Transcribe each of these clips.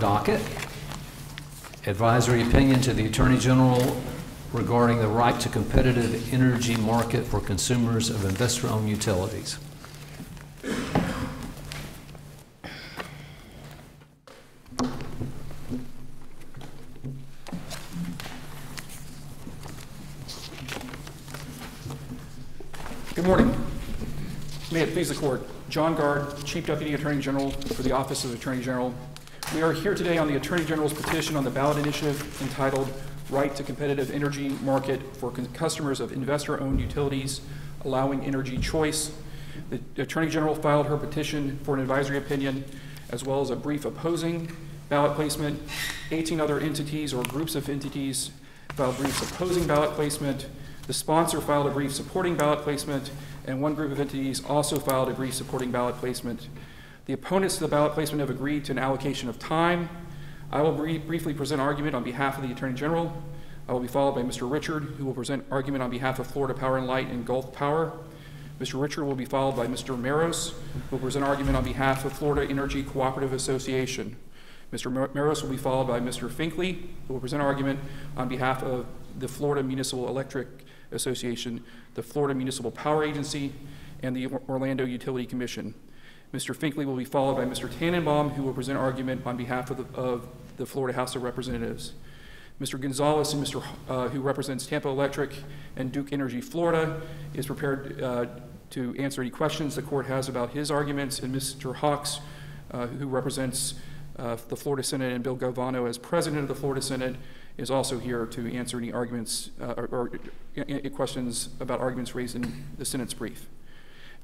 docket. Advisory opinion to the Attorney General regarding the right to competitive energy market for consumers of investor-owned utilities. Good morning. May it please the court. John Guard, Chief Deputy Attorney General for the Office of Attorney General. We are here today on the Attorney General's petition on the ballot initiative entitled Right to Competitive Energy Market for Customers of Investor-Owned Utilities Allowing Energy Choice. The Attorney General filed her petition for an advisory opinion as well as a brief opposing ballot placement. 18 other entities or groups of entities filed briefs opposing ballot placement. The sponsor filed a brief supporting ballot placement, and one group of entities also filed a brief supporting ballot placement. The opponents to the ballot placement have agreed to an allocation of time. I will brie- briefly present argument on behalf of the Attorney General. I will be followed by Mr. Richard, who will present argument on behalf of Florida Power and Light and Gulf Power. Mr. Richard will be followed by Mr. Meros, who will present argument on behalf of Florida Energy Cooperative Association. Mr. Meros will be followed by Mr. Finklea, who will present argument on behalf of the Florida Municipal Electric Association, the Florida Municipal Power Agency, and the Orlando Utility Commission. Mr. Finklea will be followed by Mr. Tanenbaum, who will present argument on behalf of the, of the Florida House of Representatives. Mr. Gonzalez, and Mr. Uh, who represents Tampa Electric and Duke Energy Florida, is prepared uh, to answer any questions the court has about his arguments. And Mr. Hawks, uh, who represents uh, the Florida Senate, and Bill Galvano as president of the Florida Senate, is also here to answer any arguments uh, or, or uh, questions about arguments raised in the Senate's brief.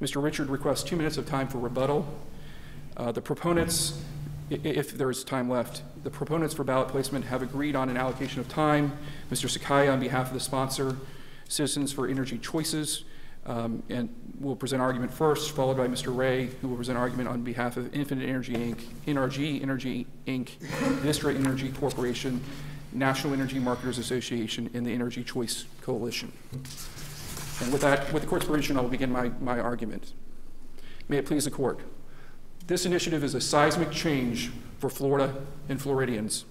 Mr. Richard requests two minutes of time for rebuttal. Uh, The proponents, if there is time left, the proponents for ballot placement have agreed on an allocation of time. Mr. Sakaya, on behalf of the sponsor, Citizens for Energy Choices, um, and will present argument first, followed by Mr. Ray, who will present argument on behalf of Infinite Energy Inc., NRG Energy Inc., Vistra Energy Corporation, National Energy Marketers Association, and the Energy Choice Coalition. And with that, with the court's permission, I will begin my, my argument. May it please the court. This initiative is a seismic change for Florida and Floridians.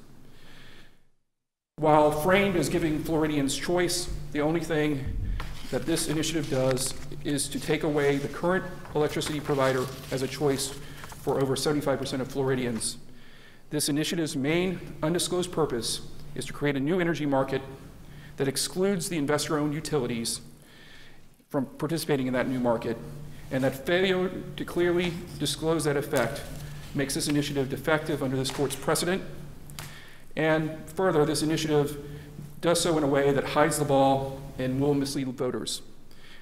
While framed as giving Floridians choice, the only thing that this initiative does is to take away the current electricity provider as a choice for over 75% of Floridians. This initiative's main undisclosed purpose is to create a new energy market that excludes the investor-owned utilities from participating in that new market, and that failure to clearly disclose that effect makes this initiative defective under this court's precedent. And further, this initiative does so in a way that hides the ball and will mislead voters.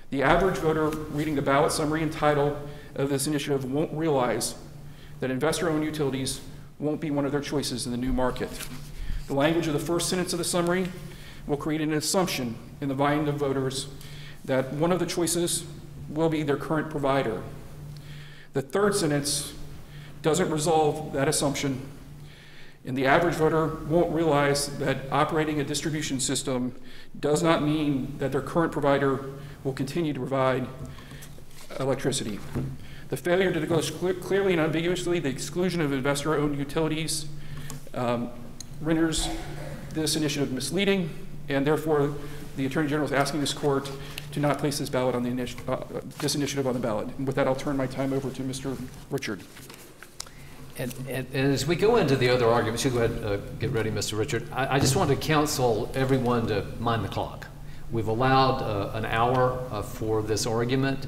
The average voter reading the ballot summary and title of this initiative won't realize that investor-owned utilities won't be one of their choices in the new market. The language of the first sentence of the summary will create an assumption in the mind of voters that one of the choices will be their current provider. The third sentence doesn't resolve that assumption, and the average voter won't realize that operating a distribution system does not mean that their current provider will continue to provide electricity. The failure to disclose clearly and unambiguously the exclusion of investor-owned utilities um, renders this initiative misleading, and therefore, the Attorney General is asking this court to not place this ballot on the initi- uh, this initiative on the ballot. And with that, I'll turn my time over to Mr. Richard. And, and, and as we go into the other arguments, you go ahead and uh, get ready, Mr. Richard. I, I just want to counsel everyone to mind the clock. We've allowed uh, an hour uh, for this argument,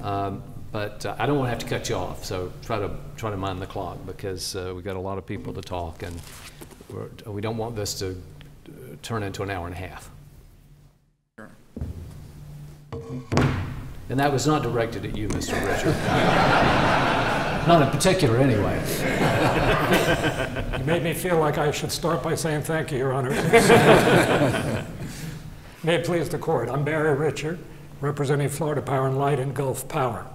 um, but uh, I don't want to have to cut you off. So try to try to mind the clock because uh, we've got a lot of people to talk, and we're, we don't want this to turn into an hour and a half. And that was not directed at you, Mr. Richard. not in particular, anyway. You made me feel like I should start by saying thank you, Your Honor. May it please the court, I'm Barry Richard, representing Florida Power and Light and Gulf Power.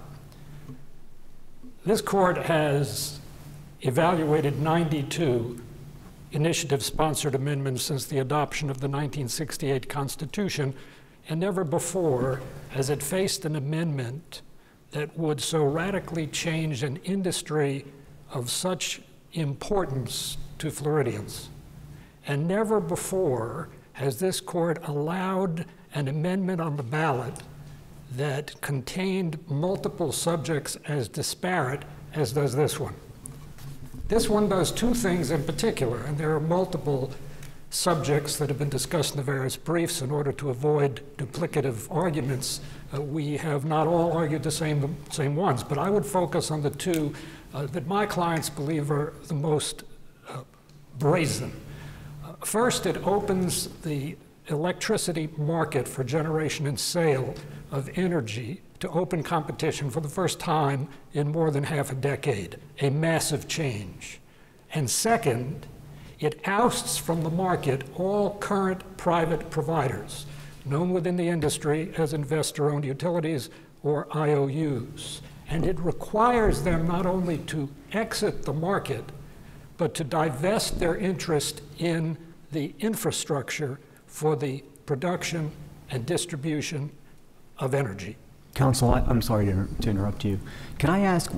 This court has evaluated 92 initiative-sponsored amendments since the adoption of the 1968 Constitution, and never before has it faced an amendment that would so radically change an industry of such importance to Floridians. And never before has this court allowed an amendment on the ballot that contained multiple subjects as disparate as does this one. This one does two things in particular, and there are multiple subjects that have been discussed in the various briefs in order to avoid duplicative arguments. Uh, we have not all argued the same, same ones, but I would focus on the two uh, that my clients believe are the most uh, brazen. Uh, first, it opens the electricity market for generation and sale of energy to open competition for the first time in more than half a decade, a massive change. And second, it ousts from the market all current private providers, known within the industry as investor owned utilities or IOUs. And it requires them not only to exit the market, but to divest their interest in the infrastructure for the production and distribution of energy. Counsel, I, am sorry to, to interrupt you. Can I ask,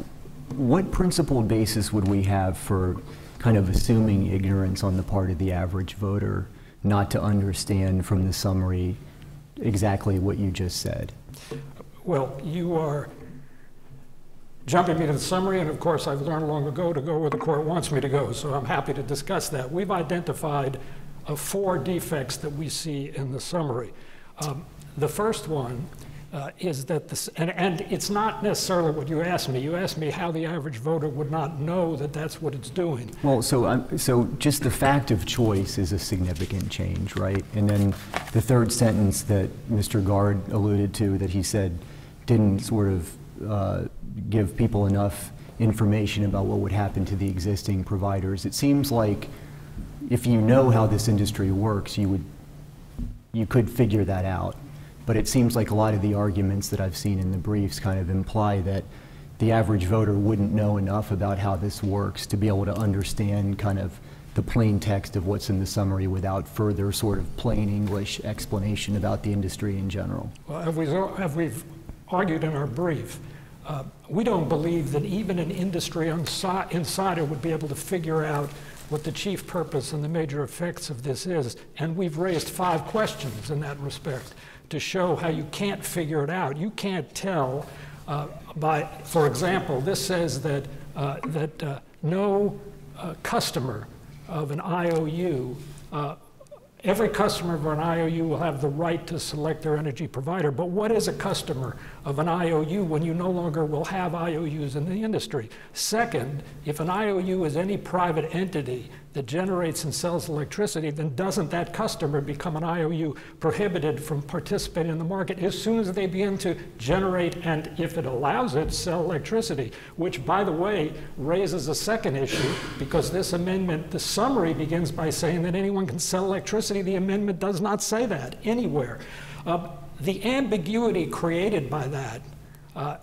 what principled basis would we have for kind of assuming ignorance on the part of the average voter not to understand from the summary exactly what you just said? Well, you are jumping me to the summary, and of course, I've learned long ago to go where the court wants me to go, so I'm happy to discuss that. We've identified uh, four defects that we see in the summary. Um, the first one uh, is that this, and, and it's not necessarily what you asked me. You asked me how the average voter would not know that that's what it's doing. Well, so um, so just the fact of choice is a significant change, right? And then the third sentence that Mr. Guard alluded to, that he said didn't sort of uh, give people enough information about what would happen to the existing providers. It seems like if you know how this industry works, you would you could figure that out. But it seems like a lot of the arguments that I've seen in the briefs kind of imply that the average voter wouldn't know enough about how this works to be able to understand kind of the plain text of what's in the summary without further sort of plain English explanation about the industry in general. Well, as we've, we've argued in our brief, uh, we don't believe that even an industry insider would be able to figure out what the chief purpose and the major effects of this is. And we've raised five questions in that respect to show how you can't figure it out. You can't tell uh, by, for example, this says that, uh, that uh, no uh, customer of an IOU uh, Every customer of an IOU will have the right to select their energy provider. But what is a customer of an IOU when you no longer will have IOUs in the industry? Second, if an IOU is any private entity that generates and sells electricity, then doesn't that customer become an IOU prohibited from participating in the market as soon as they begin to generate and, if it allows it, sell electricity? Which, by the way, raises a second issue because this amendment, the summary begins by saying that anyone can sell electricity. The amendment does not say that anywhere. Uh, the ambiguity created by that uh,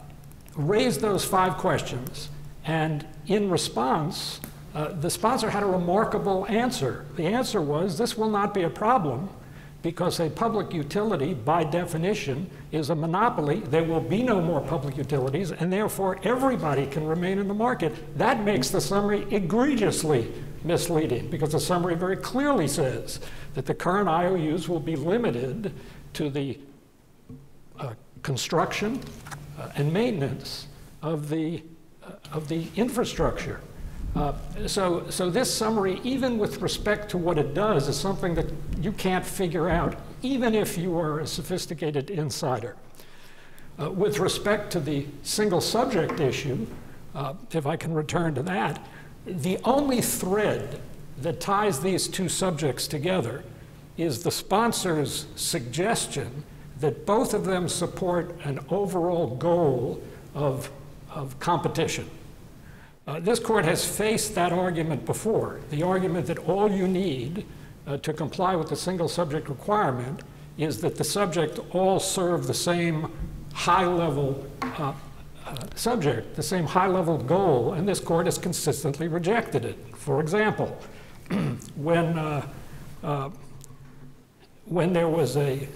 raised those five questions, and in response, uh, the sponsor had a remarkable answer. The answer was this will not be a problem because a public utility, by definition, is a monopoly. There will be no more public utilities, and therefore everybody can remain in the market. That makes the summary egregiously misleading because the summary very clearly says that the current IOUs will be limited to the uh, construction uh, and maintenance of the, uh, of the infrastructure. Uh, so, so this summary, even with respect to what it does, is something that you can't figure out, even if you are a sophisticated insider. Uh, with respect to the single subject issue, uh, if I can return to that, the only thread that ties these two subjects together is the sponsor's suggestion that both of them support an overall goal of, of competition. Uh, this court has faced that argument before, the argument that all you need uh, to comply with the single subject requirement is that the subject all serve the same high level uh, uh, subject, the same high level goal, and this court has consistently rejected it. For example, when, uh, uh, when there was a,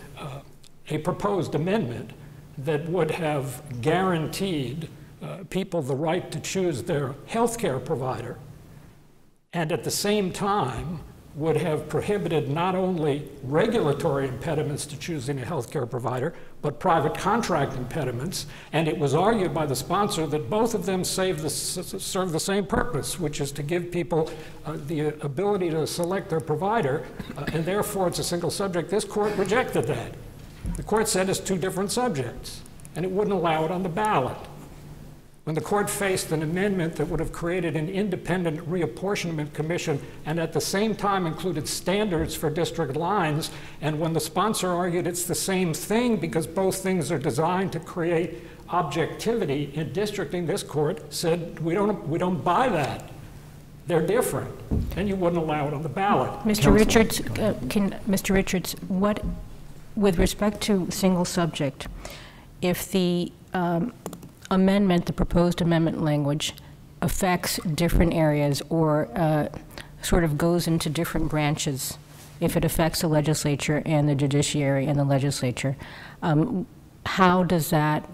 a proposed amendment that would have guaranteed uh, people the right to choose their health care provider. and at the same time would have prohibited not only regulatory impediments to choosing a healthcare provider, but private contract impediments. And it was argued by the sponsor that both of them the, serve the same purpose, which is to give people uh, the ability to select their provider, uh, and therefore it's a single subject. This court rejected that. The court said it's two different subjects, and it wouldn't allow it on the ballot. When the court faced an amendment that would have created an independent reapportionment commission and at the same time included standards for district lines, and when the sponsor argued it's the same thing because both things are designed to create objectivity in districting, this court said, we don't, we don't buy that. They're different. And you wouldn't allow it on the ballot. Mr. Richards, uh, can, Mr. Richards, what, with respect to single subject, if the um, amendment, the proposed amendment language, affects different areas or uh, sort of goes into different branches if it affects the legislature and the judiciary and the legislature. Um, how does that,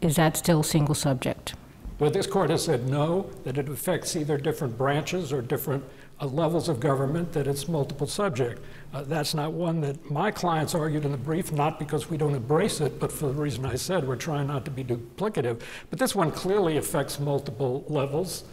is that still single subject? Well, this court has said no, that it affects either different branches or different uh, levels of government, that it's multiple subject. Uh, that's not one that my clients argued in the brief, not because we don't embrace it, but for the reason I said, we're trying not to be duplicative. But this one clearly affects multiple levels,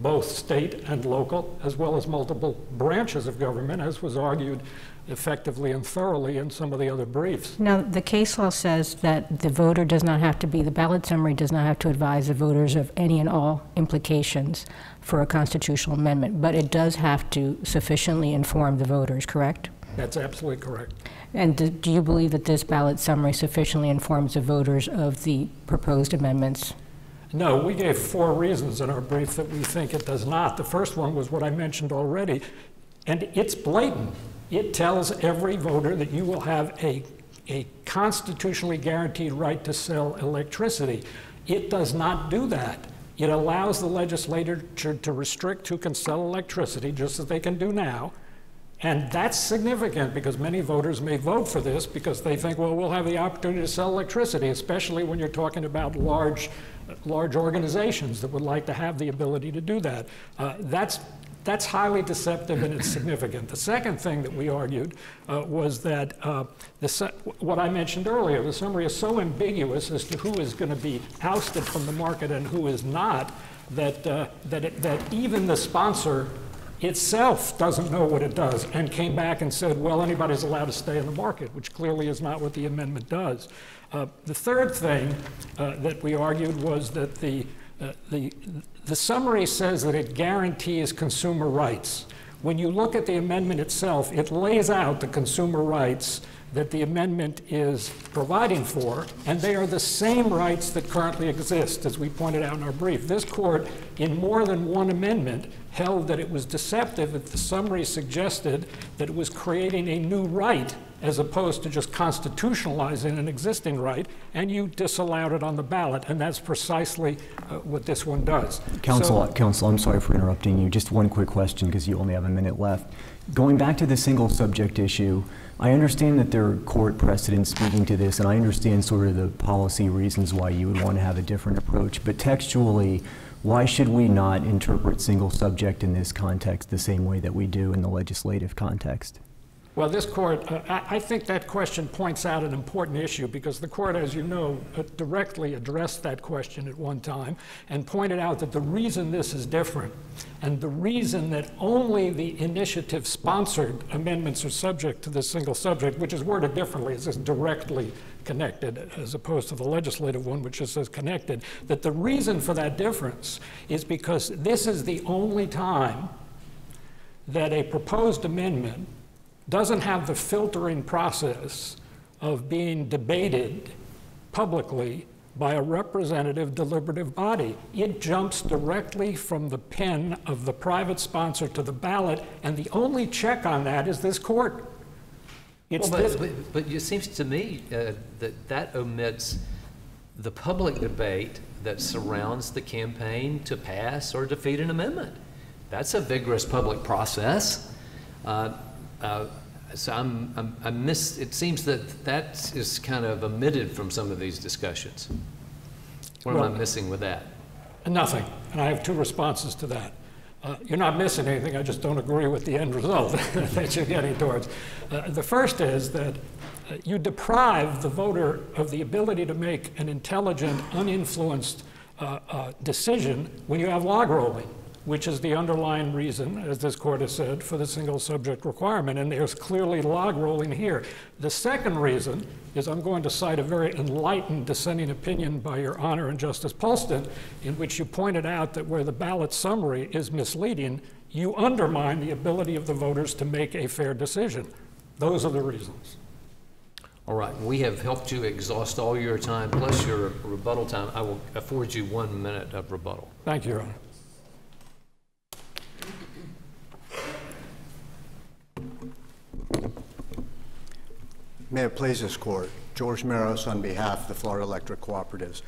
both state and local, as well as multiple branches of government, as was argued effectively and thoroughly in some of the other briefs. Now, the case law says that the voter does not have to be, the ballot summary does not have to advise the voters of any and all implications for a constitutional amendment, but it does have to sufficiently inform the voters, correct? That's absolutely correct. And do, do you believe that this ballot summary sufficiently informs the voters of the proposed amendments? No, we gave four reasons in our brief that we think it does not. The first one was what I mentioned already, and it's blatant. It tells every voter that you will have a, a constitutionally guaranteed right to sell electricity. It does not do that. It allows the legislature to restrict who can sell electricity, just as they can do now, and that's significant because many voters may vote for this because they think, well, we'll have the opportunity to sell electricity, especially when you're talking about large, large organizations that would like to have the ability to do that. Uh, that's, that's highly deceptive and it's significant. The second thing that we argued uh, was that uh, the, what I mentioned earlier, the summary is so ambiguous as to who is going to be ousted from the market and who is not, that, uh, that, it, that even the sponsor itself doesn't know what it does and came back and said, well, anybody's allowed to stay in the market, which clearly is not what the amendment does. Uh, the third thing uh, that we argued was that the, uh, the, the summary says that it guarantees consumer rights. When you look at the amendment itself, it lays out the consumer rights that the amendment is providing for, and they are the same rights that currently exist, as we pointed out in our brief. This court, in more than one amendment, held that it was deceptive if the summary suggested that it was creating a new right as opposed to just constitutionalizing an existing right, and you disallowed it on the ballot, and that's precisely uh, what this one does. Counsel, so, Counsel, I'm sorry for interrupting you. Just one quick question because you only have a minute left. Going back to the single subject issue, I understand that there are court precedents speaking to this, and I understand sort of the policy reasons why you would want to have a different approach, but textually, why should we not interpret single subject in this context the same way that we do in the legislative context? Well, this court, uh, I, think that question points out an important issue because the court, as you know, uh, directly addressed that question at one time and pointed out that the reason this is different and the reason that only the initiative sponsored amendments are subject to this single subject, which is worded differently, is directly connected as opposed to the legislative one, which just says connected, that the reason for that difference is because this is the only time that a proposed amendment doesn't have the filtering process of being debated publicly by a representative deliberative body. It jumps directly from the pen of the private sponsor to the ballot, and the only check on that is this court. It's well, but, but, but, it seems to me uh, that that omits the public debate that surrounds the campaign to pass or defeat an amendment. That's a vigorous public process. Uh, uh, so I'm, I'm, I miss, it seems that that is kind of omitted from some of these discussions. What well, am I missing with that? Nothing. And I have two responses to that. Uh, You're not missing anything, I just don't agree with the end result that you're getting towards. Uh, The first is that uh, you deprive the voter of the ability to make an intelligent, uninfluenced uh, uh, decision when you have log rolling, which is the underlying reason, as this court has said, for the single subject requirement. And there's clearly log rolling here. The second reason is I'm going to cite a very enlightened dissenting opinion by Your Honor and Justice Polston, in which you pointed out that where the ballot summary is misleading, you undermine the ability of the voters to make a fair decision. Those are the reasons. All right, we have helped you exhaust all your time, plus your rebuttal time. I will afford you one minute of rebuttal. Thank you, Your Honor. May it please this court, George Meros on behalf of the Florida Electric Cooperatives.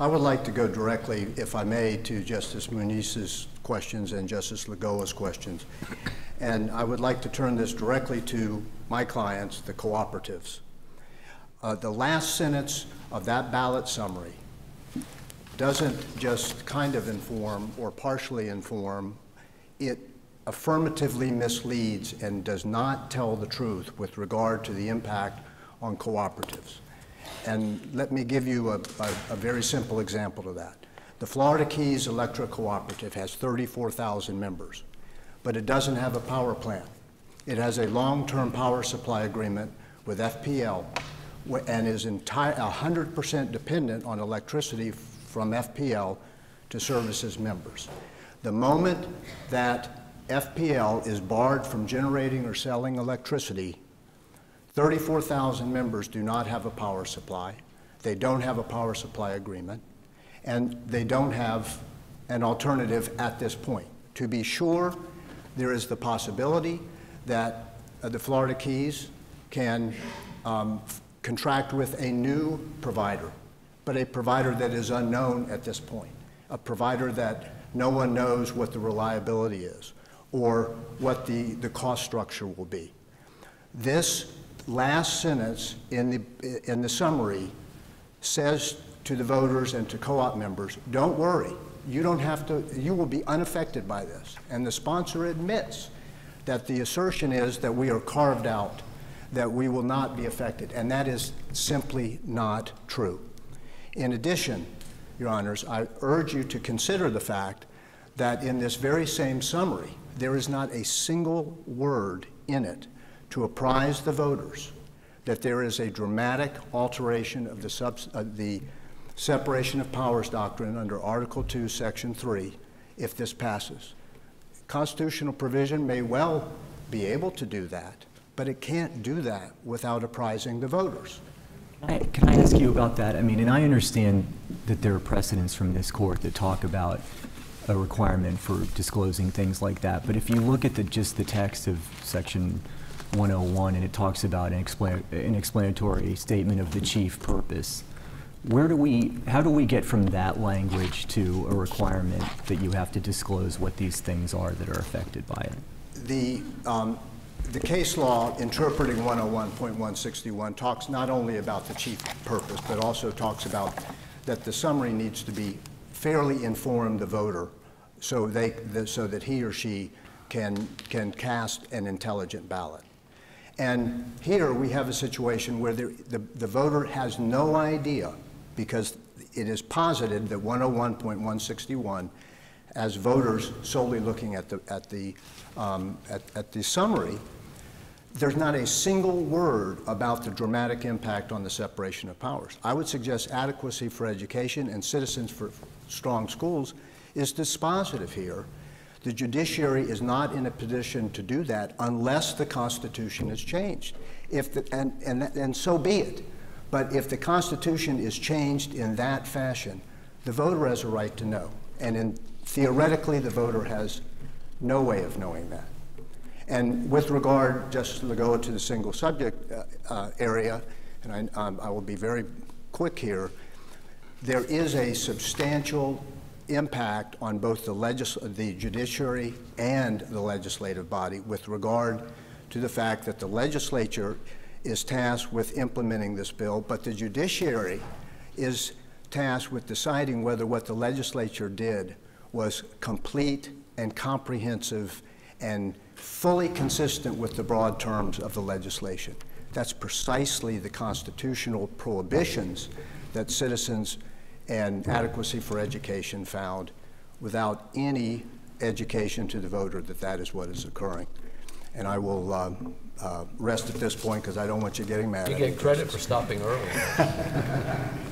I would like to go directly, if I may, to Justice Muniz's questions and Justice Lagoa's questions. And I would like to turn this directly to my clients, the cooperatives. Uh, the last sentence of that ballot summary doesn't just kind of inform or partially inform, it affirmatively misleads and does not tell the truth with regard to the impact on cooperatives. And let me give you a, a, a very simple example of that. The Florida Keys Electric Cooperative has 34,000 members, but it doesn't have a power plant. It has a long-term power supply agreement with FPL and is entire, 100% dependent on electricity from FPL to service its members. The moment that FPL is barred from generating or selling electricity, 34,000 members do not have a power supply. They don't have a power supply agreement, and they don't have an alternative at this point. To be sure, there is the possibility that uh, the Florida Keys can um, contract with a new provider, but a provider that is unknown at this point, a provider that no one knows what the reliability is or what the, the cost structure will be. This last sentence in the, in the summary says to the voters and to co-op members, don't worry, you don't have to, you will be unaffected by this. And the sponsor admits that the assertion is that we are carved out, that we will not be affected, and that is simply not true. In addition, Your Honors, I urge you to consider the fact that in this very same summary, there is not a single word in it to apprise the voters that there is a dramatic alteration of the, uh, the separation of powers doctrine under Article 2, Section 3, if this passes. Constitutional provision may well be able to do that, but it can't do that without apprising the voters. I- Can I ask you about that? I mean, and I understand that there are precedents from this court that talk about a requirement for disclosing things like that, but if you look at the, just the text of section 101, and it talks about an expla- an explanatory statement of the chief purpose, where do we, how do we get from that language to a requirement that you have to disclose what these things are that are affected by it? The, um, the case law interpreting 101.161 talks not only about the chief purpose, but also talks about that the summary needs to be fairly inform the voter so they, the- so that he or she can, can cast an intelligent ballot. And here we have a situation where the, the, the voter has no idea because it is posited that 101.161 as voters solely looking at the, at the, um, at, at the summary, there's not a single word about the dramatic impact on the separation of powers. I would suggest adequacy for education and citizens for strong schools is dispositive here. The judiciary is not in a position to do that unless the Constitution is changed. If the, and, and, and so be it. But if the Constitution is changed in that fashion, the voter has a right to know. And in, theoretically, the voter has no way of knowing that. And with regard, Justice Lagoa, to the single subject uh, uh, area, and I, um, I will be very quick here, there is a substantial impact on both the, legis- the judiciary and the legislative body with regard to the fact that the legislature is tasked with implementing this bill, but the judiciary is tasked with deciding whether what the legislature did was complete and comprehensive and fully consistent with the broad terms of the legislation. That's precisely the constitutional prohibitions that citizens and adequacy for education found without any education to the voter that that is what is occurring. And I will um, uh, rest at this point because I don't want you getting mad You get credit for stopping early.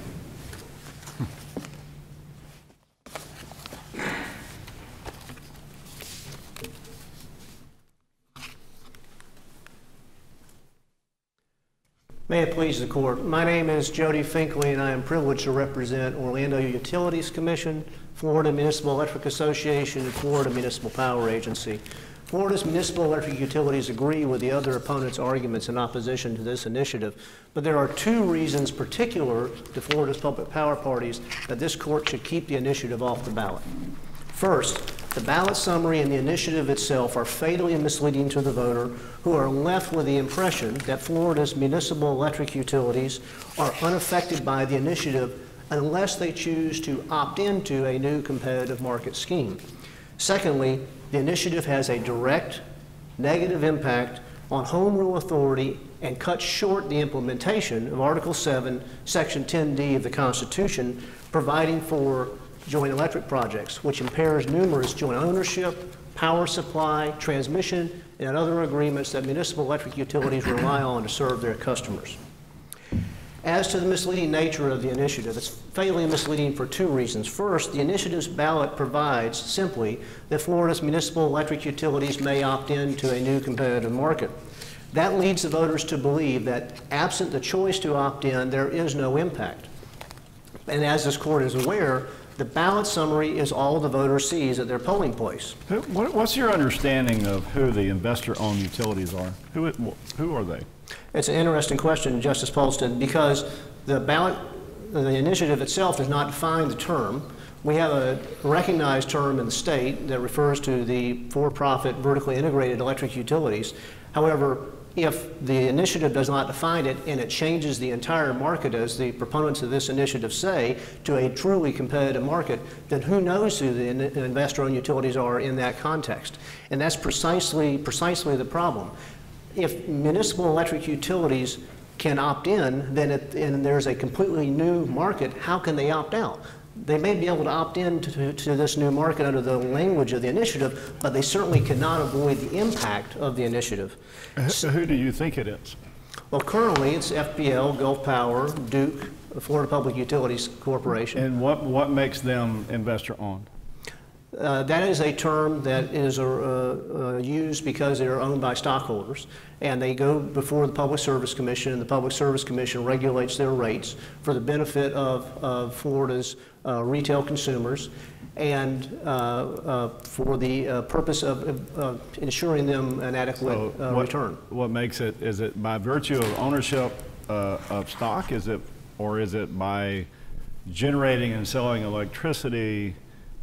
May it please the court. My name is Jody Finklea, and I am privileged to represent Orlando Utilities Commission, Florida Municipal Electric Association, and Florida Municipal Power Agency. Florida's municipal electric utilities agree with the other opponents' arguments in opposition to this initiative, but there are two reasons particular to Florida's public power parties that this court should keep the initiative off the ballot. First, the ballot summary and the initiative itself are fatally misleading to the voter who are left with the impression that Florida's municipal electric utilities are unaffected by the initiative unless they choose to opt into a new competitive market scheme. Secondly, the initiative has a direct negative impact on home rule authority and cuts short the implementation of Article 7, Section 10D of the Constitution, providing for joint electric projects, which impairs numerous joint ownership, power supply, transmission, and other agreements that municipal electric utilities rely on to serve their customers. As to the misleading nature of the initiative, it's fatally misleading for two reasons. First, the initiative's ballot provides simply that Florida's municipal electric utilities may opt into a new competitive market. That leads the voters to believe that absent the choice to opt in, there is no impact. And as this court is aware, the ballot summary is all the voter sees at their polling place. Who- what- What's your understanding of who the investor-owned utilities are? Who, who are they? It's an interesting question, Justice Polston, because the ballot, the initiative itself does not define the term. We have a recognized term in the state that refers to the for-profit vertically integrated electric utilities. However, if the initiative does not define it and it changes the entire market, as the proponents of this initiative say, to a truly competitive market, then who knows who the investor-owned utilities are in that context? And that's precisely, precisely the problem if municipal electric utilities can opt in, then it, and there's a completely new market, how can they opt out? They may be able to opt in to, to this new market under the language of the initiative, but they certainly cannot avoid the impact of the initiative. So who do you think it is? Well, currently, it's FPL, Gulf Power, Duke, the Florida Public Utilities Corporation. And what, what makes them investor-owned? Uh, That is a term that is uh, uh, used because they are owned by stockholders, and they go before the Public Service Commission, and the Public Service Commission regulates their rates for the benefit of of Florida's retail consumers, and uh, uh, for the uh, purpose of of ensuring them an adequate So uh, what- return. What makes it, is it by virtue of ownership uh, of stock, is it, or is it by generating and selling electricity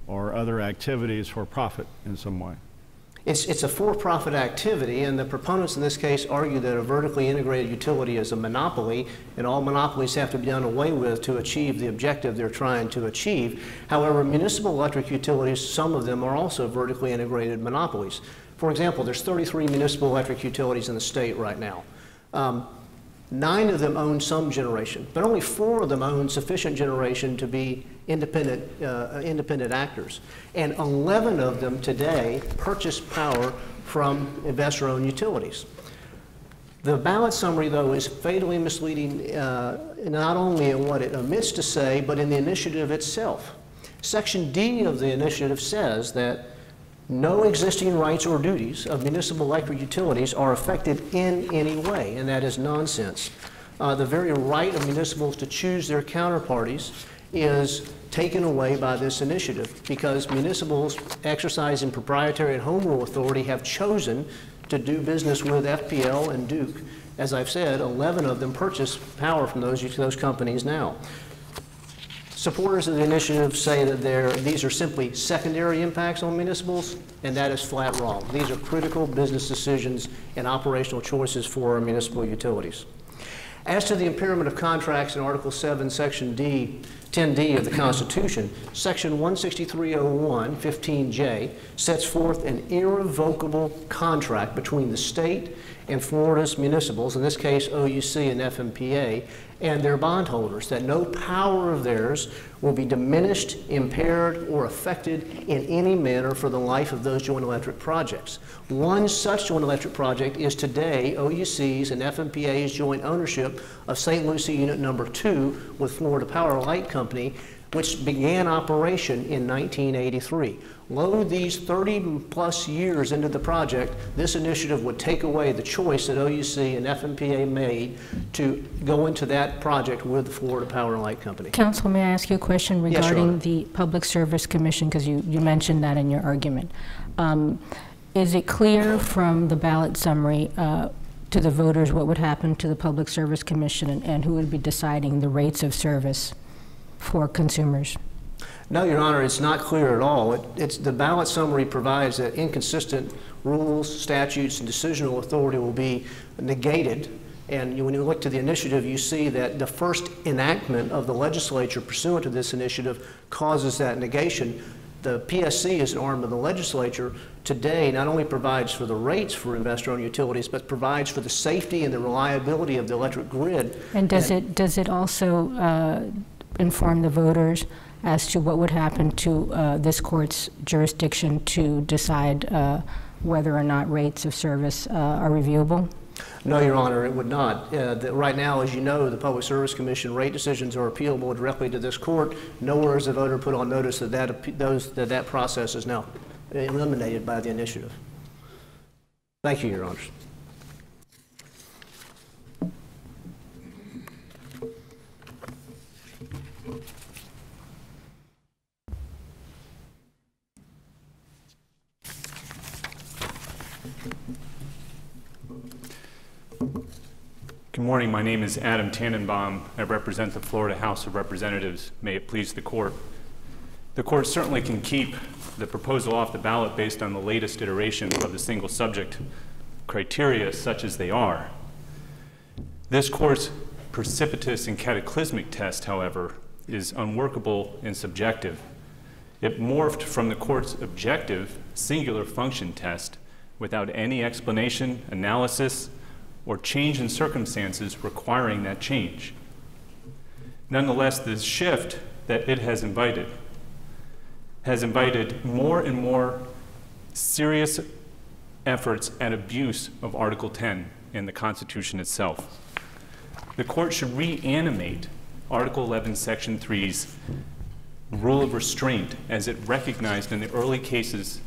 or other activities for profit in some way? It's, it's a for-profit activity, and the proponents in this case argue that a vertically integrated utility is a monopoly, and all monopolies have to be done away with to achieve the objective they're trying to achieve. However, municipal electric utilities, some of them are also vertically integrated monopolies. For example, there's 33 municipal electric utilities in the state right now. Um, Nine of them own some generation, but only four of them own sufficient generation to be independent, uh, independent actors. And 11 of them today purchase power from investor-owned utilities. The ballot summary, though, is fatally misleading uh, not only in what it omits to say, but in the initiative itself. Section D of the initiative says that no existing rights or duties of municipal electric utilities are affected in any way, and that is nonsense. Uh, The very right of municipals to choose their counterparties is taken away by this initiative because municipals exercising proprietary and home rule authority have chosen to do business with FPL and Duke. As I've said, 11 of them purchase power from those, those companies now. Supporters of the initiative say that these are simply secondary impacts on municipals, and that is flat wrong. These are critical business decisions and operational choices for our municipal utilities. As to the impairment of contracts in Article 7, Section D, 10D of the Constitution, Section 16301, 15J, sets forth an irrevocable contract between the state and Florida's municipals, in this case OUC and FMPA, and their bondholders, that no power of theirs will be diminished, impaired, or affected in any manner for the life of those joint electric projects. One such joint electric project is today OUC's and FMPA's joint ownership of St. Lucie Unit Number 2 with Florida Power Light Company, which began operation in 1983. Load these 30 plus years into the project, this initiative would take away the choice that OUC and FMPA made to go into that project with the Florida Power and Light Company. Counsel, may I ask you a question regarding Honor. the Public Service Commission, because you, you mentioned that in your argument. Um, Is it clear from the ballot summary uh, to the voters what would happen to the Public Service Commission and- and who would be deciding the rates of service for consumers? No, Your Honor, it's not clear at all. It- It's, the ballot summary provides that inconsistent rules, statutes, and decisional authority will be negated. And you- when you look to the initiative, you see that the first enactment of the legislature pursuant to this initiative causes that negation. The PSC is an arm of the legislature today not only provides for the rates for investor-owned utilities, but provides for the safety and the reliability of the electric grid. And does it, does it also uh, inform the voters as to what would happen to uh, this court's jurisdiction to decide uh, whether or not rates of service uh, are reviewable? No, Your Honor, it would not. Uh, the- Right now, as you know, the Public Service Commission rate decisions are appealable directly to this court. Nowhere is the voter put on notice that that, those, that that process is now eliminated by the initiative. Thank you, Your Honors. Good morning. My name is Adam Tanenbaum. I represent the Florida House of Representatives. May it please the court. The court certainly can keep the proposal off the ballot based on the latest iteration of the single subject criteria, such as they are. This court's precipitous and cataclysmic test, however, is unworkable and subjective. It morphed from the court's objective singular function test without any explanation, analysis, or change in circumstances requiring that change. Nonetheless, this shift that it has invited has invited more and more serious efforts at abuse of Article 10 in the Constitution itself. The court should reanimate Article 11, Section 3's rule of restraint as it recognized in the early cases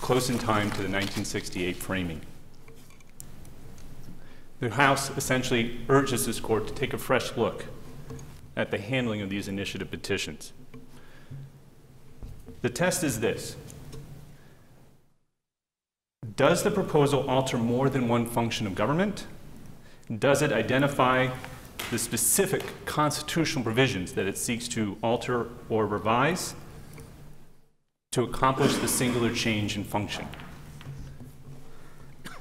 close in time to the 1968 framing. The House essentially urges this court to take a fresh look at the handling of these initiative petitions. The test is this Does the proposal alter more than one function of government? Does it identify the specific constitutional provisions that it seeks to alter or revise to accomplish the singular change in function?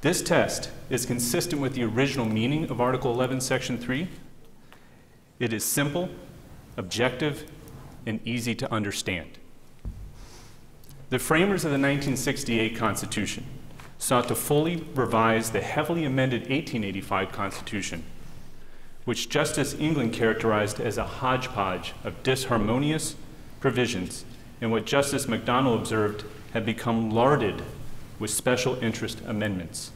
This test is consistent with the original meaning of Article 11, Section 3. It is simple, objective, and easy to understand. The framers of the 1968 Constitution sought to fully revise the heavily amended 1885 Constitution, which Justice England characterized as a hodgepodge of disharmonious provisions and what Justice McDonald observed had become larded with special interest amendments.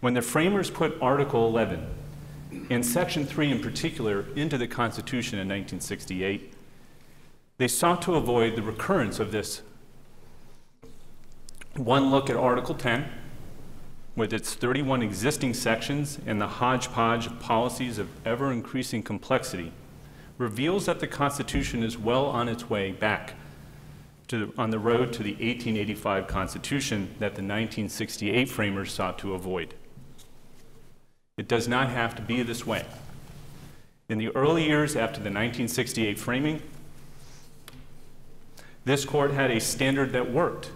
When the framers put Article 11, and Section 3 in particular, into the Constitution in 1968, they sought to avoid the recurrence of this one look at Article 10, with its 31 existing sections and the hodgepodge of policies of ever increasing complexity, reveals that the Constitution is well on its way back to on the road to the 1885 Constitution that the 1968 framers sought to avoid. It does not have to be this way. In the early years after the 1968 framing, this court had a standard that worked.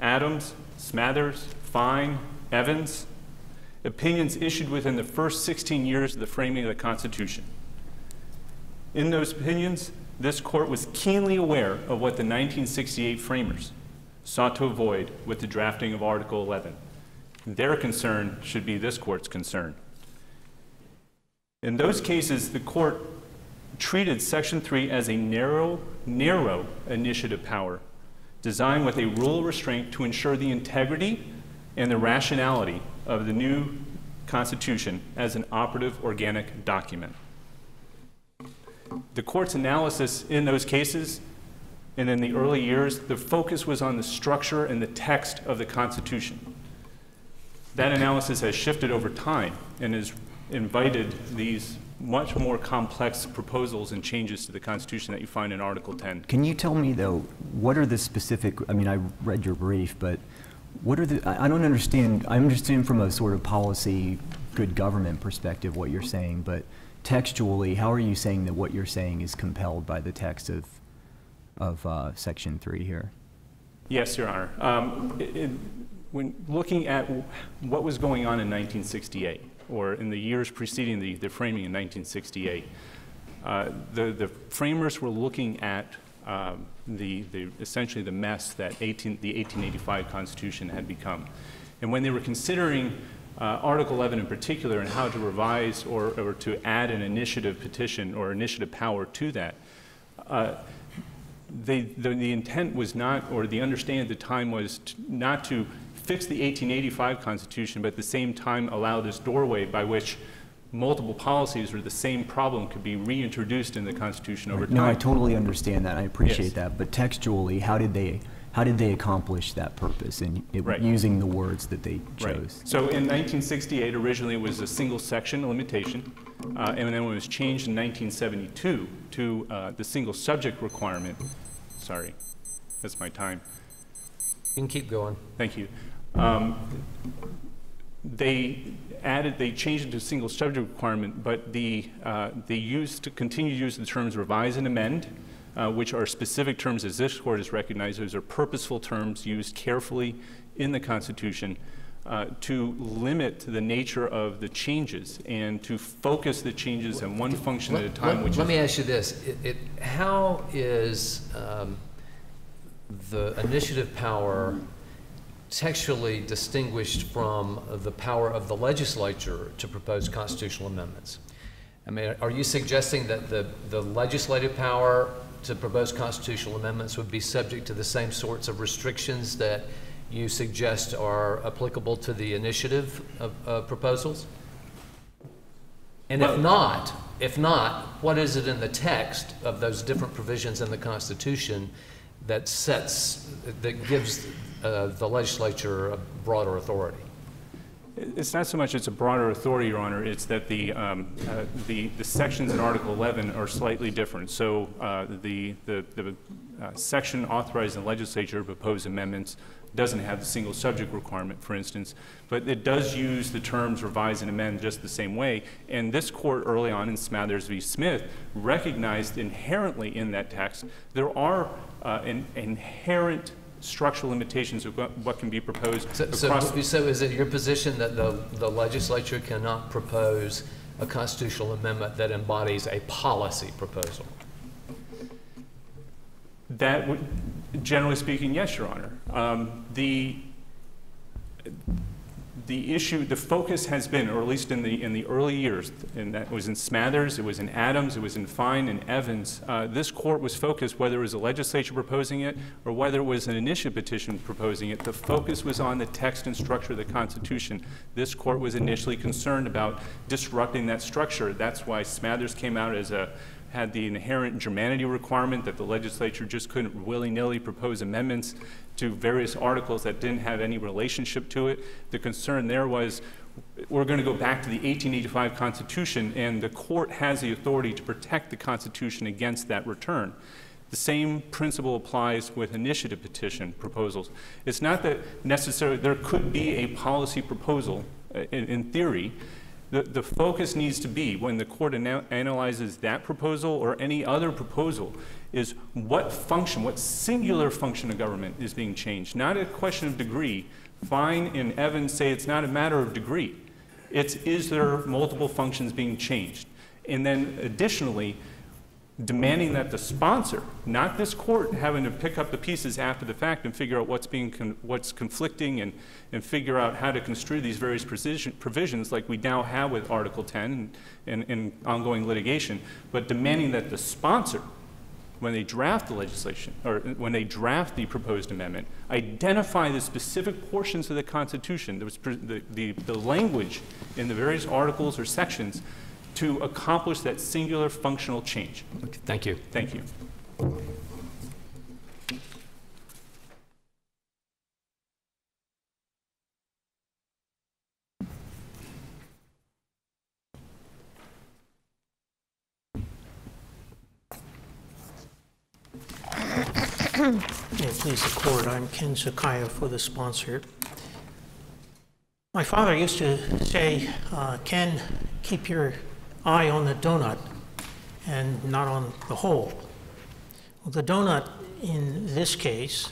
Adams, Smathers, Fine, Evans, opinions issued within the first 16 years of the framing of the Constitution. In those opinions, this court was keenly aware of what the 1968 framers sought to avoid with the drafting of Article 11. Their concern should be this court's concern. In those cases, the court treated Section 3 as a narrow, narrow initiative power designed with a rule of restraint to ensure the integrity and the rationality of the new Constitution as an operative organic document. The court's analysis in those cases and in the early years, the focus was on the structure and the text of the Constitution. That analysis has shifted over time and has invited these much more complex proposals and changes to the Constitution that you find in Article 10. Can you tell me, though, what are the specific, I mean, I read your brief, but what are the, I don't understand, I understand from a sort of policy, good government perspective what you're saying, but textually, how are you saying that what you're saying is compelled by the text of, of uh, Section 3 here? Yes, Your Honor. Um, it- it- When looking at what was going on in 1968, or in the years preceding the the framing in 1968, uh, the the framers were looking at um, the, the, essentially the mess that 18, the 1885 Constitution had become. And when they were considering uh, Article 11 in particular and how to revise or, or to add an initiative petition or initiative power to that, uh, they, the, the intent was not, or the understanding at the time was t- not to fix the 1885 Constitution, but at the same time allow this doorway by which multiple policies or the same problem could be reintroduced in the Constitution over time. No, I totally understand that, I appreciate Yes. that, but textually, how did they, how did they accomplish that purpose in it- Right. using the words that they Right. chose? So in 1968, originally it was a single section limitation, uh, and then it was changed in 1972 to uh, the single subject requirement. Sorry, that's my time. You can keep going. Thank you. Um, They added, they changed it to a single subject requirement, but the, uh, they used, to continue to use the terms revise and amend, uh, which are specific terms, as this court has recognized, those are purposeful terms used carefully in the Constitution uh, to limit the nature of the changes and to focus the changes on one function at a time, let- which Let me ask you this, It- it, how is um, the initiative power textually distinguished from the power of the legislature to propose constitutional amendments? I mean, are you suggesting that the, the legislative power to propose constitutional amendments would be subject to the same sorts of restrictions that you suggest are applicable to the initiative of, of proposals? And if not, if not, what is it in the text of those different provisions in the Constitution that sets, that gives uh, the legislature a broader authority? It's not so much it's a broader authority, Your Honor, it's that the, um, uh, the, the sections in Article 11 are slightly different. So uh, the, the, the uh, section authorizing the legislature to propose amendments doesn't have the single subject requirement, for instance, but it does use the terms revise and amend just the same way. And this court early on in Smathers v. Smith recognized inherently in that text there are uh, in, inherent structural limitations of what, can be proposed So, so, so is it your position that the, the legislature cannot propose a constitutional amendment that embodies a policy proposal? That would, generally speaking, yes, Your Honor. Um, The, the issue, the focus has been, or at least in the, in the early years, and that was in Smathers, it was in Adams, it was in Fine and Evans, uh, this court was focused, whether it was a legislature proposing it or whether it was an initiative petition proposing it, the focus was on the text and structure of the Constitution. This court was initially concerned about disrupting that structure. That's why Smathers came out as a, had the inherent germanity requirement that the legislature just couldn't willy-nilly propose amendments to various articles that didn't have any relationship to it. The concern there was, we're going to go back to the 1885 Constitution, and the court has the authority to protect the Constitution against that return. The same principle applies with initiative petition proposals. It's not that necessarily there could be a policy proposal uh, in, in theory. The, the focus needs to be when the court ana- analyzes that proposal or any other proposal is what function, what singular function of government is being changed, not a question of degree. Fine and Evans say it's not a matter of degree. It's, is there multiple functions being changed? And then additionally, demanding that the sponsor, not this court having to pick up the pieces after the fact and figure out what's being, con- what's conflicting and, and figure out how to construe these various provisions like we now have with Article 10 and, and, and ongoing litigation, but demanding that the sponsor, when they draft the legislation, or when they draft the proposed amendment, identify the specific portions of the Constitution, the, the, the, the language in the various articles or sections to accomplish that singular functional change. Thank you. Thank you. May it please the court, I'm Ken Sukhia for the sponsor. My father used to say, uh, Ken, keep your eye on the donut and not on the hole. Well, the donut in this case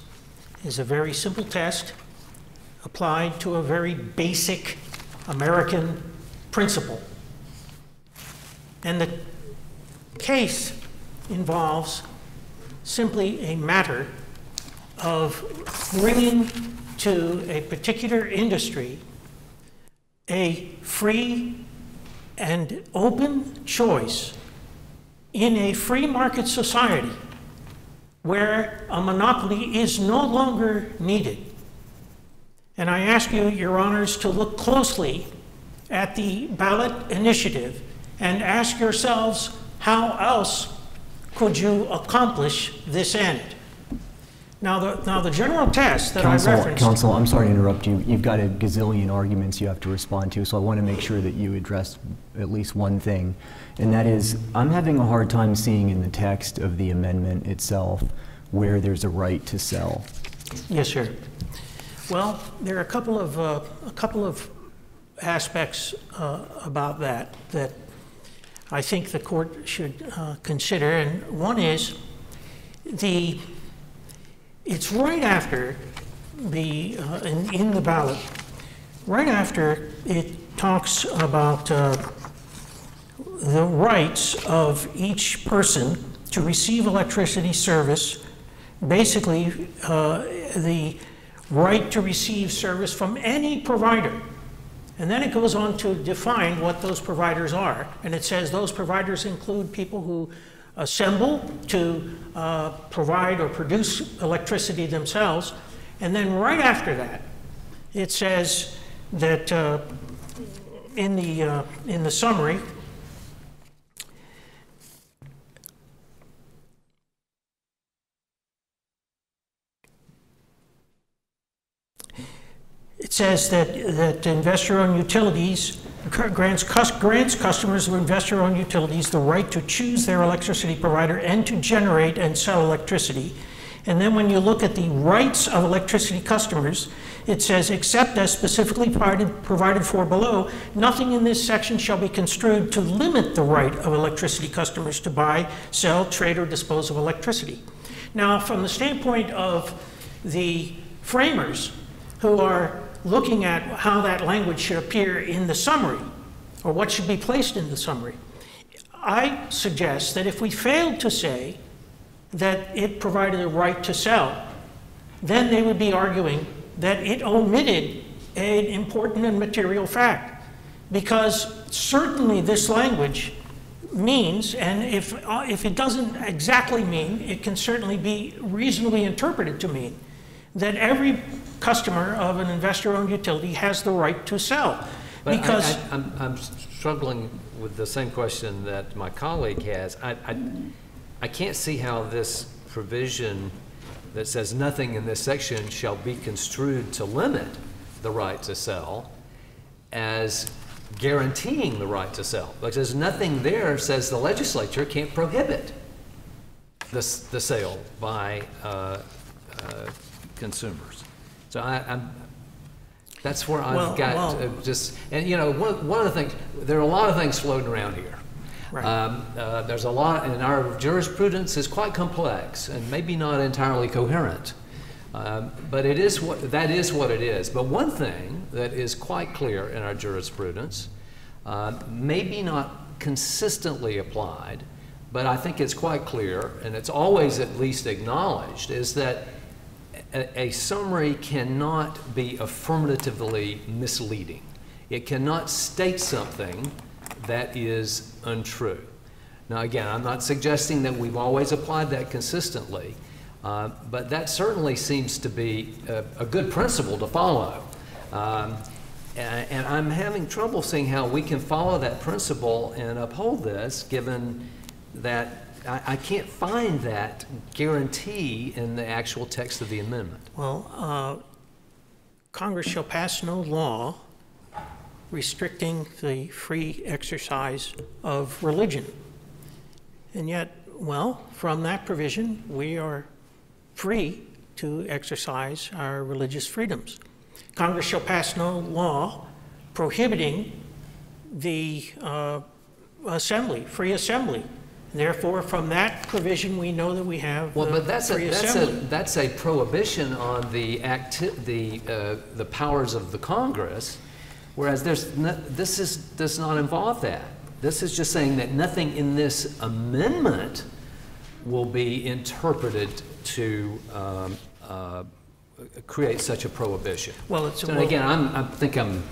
is a very simple test applied to a very basic American principle. And the case involves simply a matter of bringing to a particular industry a free and open choice in a free market society where a monopoly is no longer needed. And I ask you, Your Honors, to look closely at the ballot initiative and ask yourselves how else could you accomplish this end? Now, the, now the general test that Counsel, I referenced. Counsel, I'm sorry to interrupt you. You've got a gazillion arguments you have to respond to, so I want to make sure that you address at least one thing, and that is, I'm having a hard time seeing in the text of the amendment itself where there's a right to sell. Yes, sir. Well, there are a couple of, uh, a couple of aspects uh, about that that I think the court should uh, consider, and one is the, it's right after the, uh, in, in the ballot, right after it talks about uh, the rights of each person to receive electricity service, basically uh, the right to receive service from any provider. And then it goes on to define what those providers are. And it says those providers include people who assemble to uh, provide or produce electricity themselves. And then right after that, it says that uh, in, the, uh, in the summary, says that, that investor-owned utilities grants, grants customers of investor-owned utilities the right to choose their electricity provider and to generate and sell electricity. And then when you look at the rights of electricity customers, it says, except as specifically provided, provided for below, nothing in this section shall be construed to limit the right of electricity customers to buy, sell, trade, or dispose of electricity. Now, from the standpoint of the framers who are looking at how that language should appear in the summary or what should be placed in the summary. I suggest that if we failed to say that it provided a right to sell, then they would be arguing that it omitted an important and material fact. Because certainly this language means, and if, uh, if it doesn't exactly mean, it can certainly be reasonably interpreted to mean that every customer of an investor-owned utility has the right to sell. But Because, I, I'm, I'm struggling with the same question that my colleague has. I, I, I can't see how this provision that says nothing in this section shall be construed to limit the right to sell as guaranteeing the right to sell. Because nothing there says the legislature can't prohibit the, the sale by, uh, uh, consumers. So I, I'm, that's where I've got well- just, and you know, one, one of the things, there are a lot of things floating around here. Right. Um, uh, there's a lot, and our jurisprudence is quite complex and maybe not entirely coherent. Um, But it is what, that is what it is. But one thing that is quite clear in our jurisprudence, uh, maybe not consistently applied, but I think it's quite clear, and it's always at least acknowledged, is that a, a summary cannot be affirmatively misleading. It cannot state something that is untrue. Now, again, I'm not suggesting that we've always applied that consistently, uh, but that certainly seems to be a, a good principle to follow. Um, and, and I'm having trouble seeing how we can follow that principle and uphold this, given that I, I can't find that guarantee in the actual text of the amendment. Well, uh, Congress shall pass no law restricting the free exercise of religion. And yet, well, from that provision, we are free to exercise our religious freedoms. Congress shall pass no law prohibiting the uh, assembly, free assembly. Therefore, from that provision, we know that we have Well, the but that's a, free that's a, that's a prohibition on the acti, the, uh, the powers of the Congress, whereas there's, no, this is, does not involve that. This is just saying that nothing in this amendment will be interpreted to, um, uh, create such a prohibition. Well, it's- So and again, I'm, I think I'm,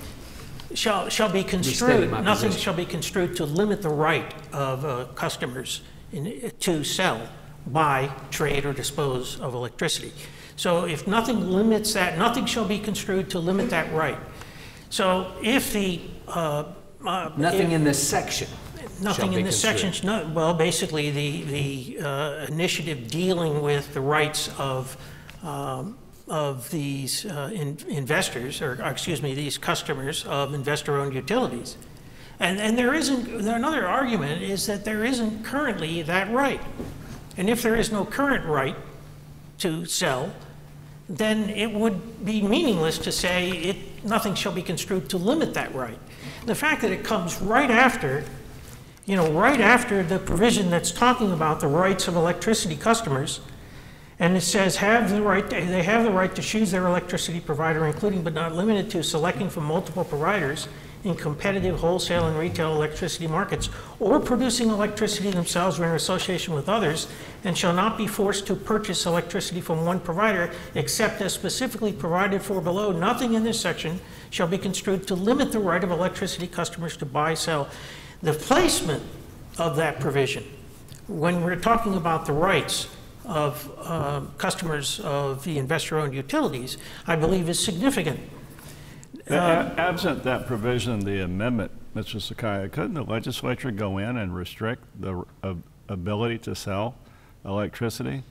Shall, shall be construed, nothing position. shall be construed to limit the right of uh, customers in, to sell, buy, trade, or dispose of electricity. So if nothing limits that, nothing shall be construed to limit that right. So if the, uh, uh, nothing if- in this section Nothing in this section, no, well, basically, the, the uh, initiative dealing with the rights of, um, of these uh, in- investors, or, uh, excuse me, these customers of investor-owned utilities. And, and there isn't, another argument is that there isn't currently that right. And if there is no current right to sell, then it would be meaningless to say it, nothing shall be construed to limit that right. The fact that it comes right after, you know, right after the provision that's talking about the rights of electricity customers, and it says have the right, they have the right to choose their electricity provider, including but not limited to selecting from multiple providers in competitive wholesale and retail electricity markets, or producing electricity themselves or in association with others, and shall not be forced to purchase electricity from one provider except as specifically provided for below. Nothing in this section shall be construed to limit the right of electricity customers to buy, sell. The placement of that provision, when we're talking about the rights of uh, customers of the investor-owned utilities, I believe is significant. A- Absent that provision the amendment, Mr. Sukhia, couldn't the legislature go in and restrict the ab- ability to sell electricity?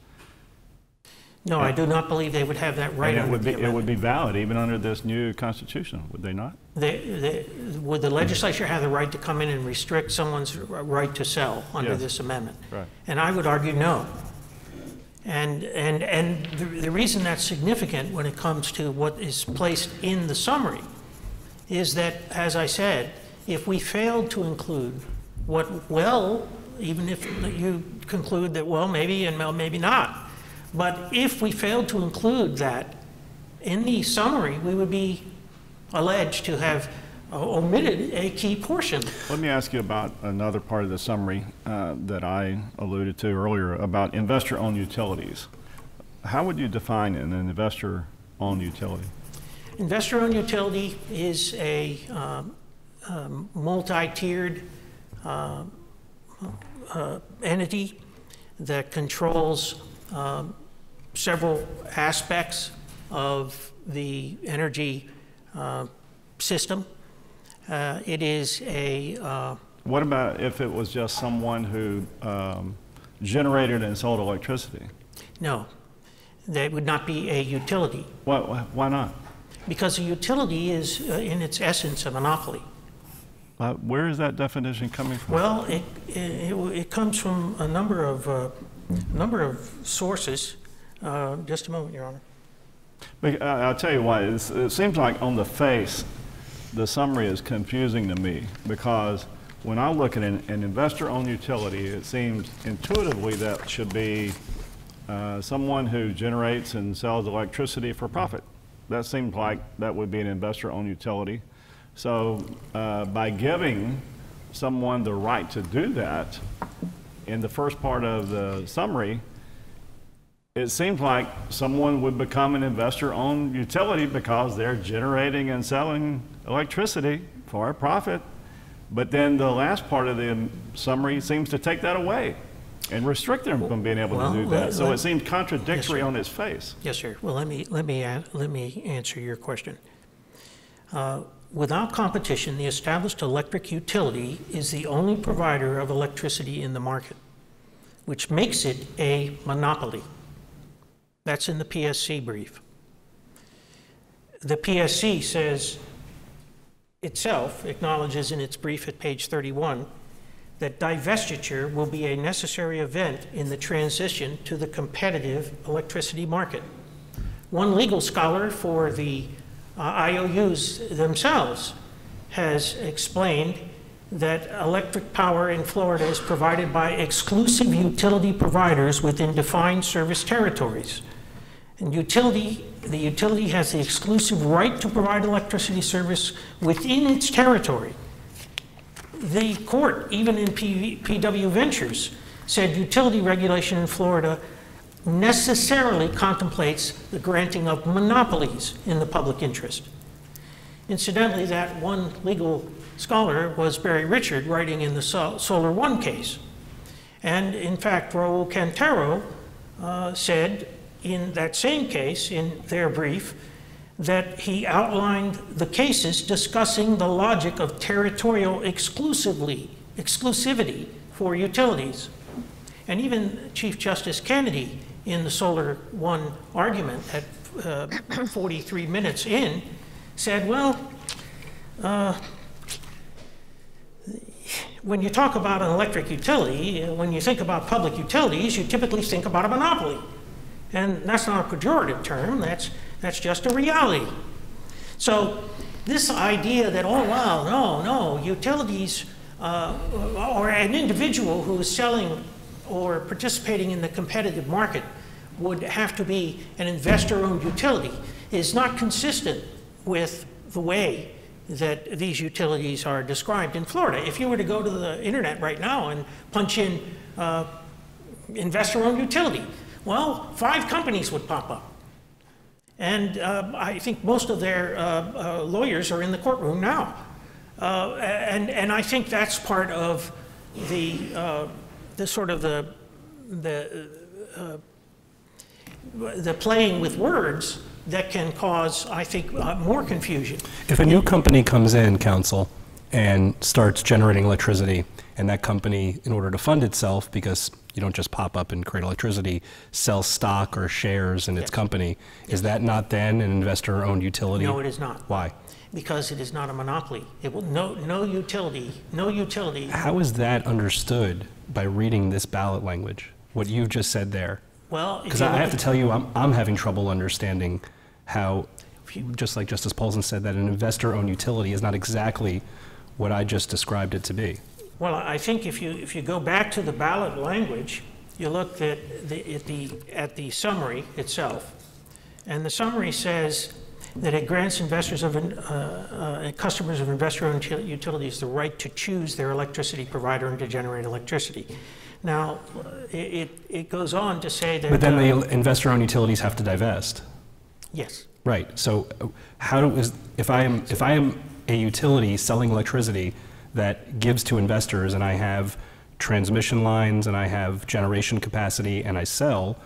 No, I do not believe they would have that right And it would be, it would be valid even under this new constitution, would they not? They- they- Would the legislature have the right to come in and restrict someone's right to sell under Yes. this amendment? Right. And I would argue no. And, and, and the, the reason that's significant when it comes to what is placed in the summary is that, as I said, if we failed to include what, well, even if you conclude that, well, maybe and well, maybe not, but if we failed to include that in the summary, we would be alleged to have omitted a key portion. Let me ask you about another part of the summary uh, that I alluded to earlier about investor-owned utilities. How would you define an investor-owned utility? Investor-owned utility is a um, um, multi-tiered uh, uh, entity that controls um, several aspects of the energy uh, system. Uh, It is a, uh, What about if it was just someone who um, generated and sold electricity? no, that would not be a utility, Why, why not? because a utility is, uh, in its essence, a monopoly. Uh, Where is that definition coming from? Well, it, it, it comes from a number of, uh, number of sources. Uh, Just a moment, Your Honor. But, uh, I'll tell you why. It's, it seems like on the face, the summary is confusing to me because when I look at an, an investor-owned utility, it seems intuitively that should be uh, someone who generates and sells electricity for profit. That seems like that would be an investor-owned utility. So uh, by giving someone the right to do that, in the first part of the summary, it seems like someone would become an investor-owned utility because they're generating and selling electricity for a profit. But then the last part of the summary seems to take that away and restrict them from being able Well, to do let- that. So let- it seems contradictory sir. on its face. Yes, sir. Well, let me, let me, a- let me answer your question. Uh, Without competition, the established electric utility is the only provider of electricity in the market, which makes it a monopoly. That's in the PSC brief. The PSC says itself, acknowledges in its brief at page 31, that divestiture will be a necessary event in the transition to the competitive electricity market. One legal scholar for the uh, IOUs themselves has explained that electric power in Florida is provided by exclusive utility providers within defined service territories. And utility, the utility has the exclusive right to provide electricity service within its territory. The court, even in P- PW Ventures, said utility regulation in Florida necessarily contemplates the granting of monopolies in the public interest. Incidentally, that one legal scholar was Barry Richard, writing in the Sol- Solar One case. And in fact, Raul Cantero uh, said in that same case, in their brief, that he outlined the cases discussing the logic of territorial exclusively, exclusivity for utilities. And even Chief Justice Canady, in the Solar One argument at uh, 43 minutes in, said, well, uh, when you talk about an electric utility, uh, when you think about public utilities, you typically think about a monopoly. And that's not a pejorative term, that's, that's just a reality. So this idea that, oh, wow, no, no, utilities, uh, or an individual who is selling or participating in the competitive market would have to be an investor-owned utility is not consistent with the way that these utilities are described in Florida. If you were to go to the internet right now and punch in uh, investor-owned utility, well, five companies would pop up. And uh, I think most of their uh, uh, lawyers are in the courtroom now. Uh, and, and I think that's part of the, uh, the sort of the, the, the playing with words that can cause, I think, more confusion. If a new company comes in, counsel, and starts generating electricity, and that company, in order to fund itself, because you don't just pop up and create electricity, sell stock or shares in its Yes. company, is that not then an investor-owned utility? No, it is not. Why? Because it is not a monopoly. It will, no, no utility, no utility How is that understood by reading this ballot language? What you've just said there? Well, Because I have to tell you, I'm, I'm having trouble understanding how, just like Justice Polston said, that an investor-owned utility is not exactly what I just described it to be. Well, I think if you, if you go back to the ballot language, you look at the, at the, at the summary itself, and the summary says that it grants investors of, uh, uh, customers of investor-owned utilities the right to choose their electricity provider and to generate electricity. Now, it, it- goes on to say that. But then uh, the investor-owned utilities have to divest. Yes. Right, so uh, how do, is, if I am, if I am a utility selling electricity that gives to investors and I have transmission lines and I have generation capacity and I sell,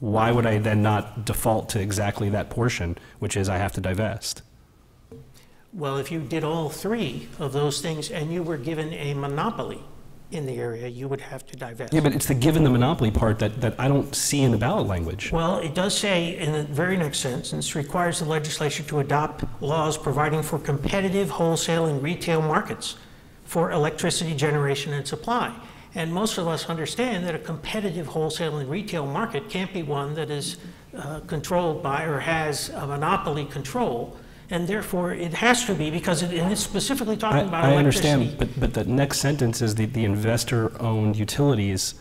why would I then not default to exactly that portion, which is I have to divest? Well, if you did all three of those things and you were given a monopoly in the area, you would have to divest. Yeah, but it's the given the monopoly part that, that I don't see in the ballot language. Well, it does say in the very next sentence, requires the legislature to adopt laws providing for competitive wholesale and retail markets for electricity generation and supply. And most of us understand that a competitive wholesale and retail market can't be one that is uh, controlled by or has a monopoly control. And therefore, it has to be, because it, and it's specifically I, talking about I electricity. understand, but, but the next sentence is that the investor-owned utilities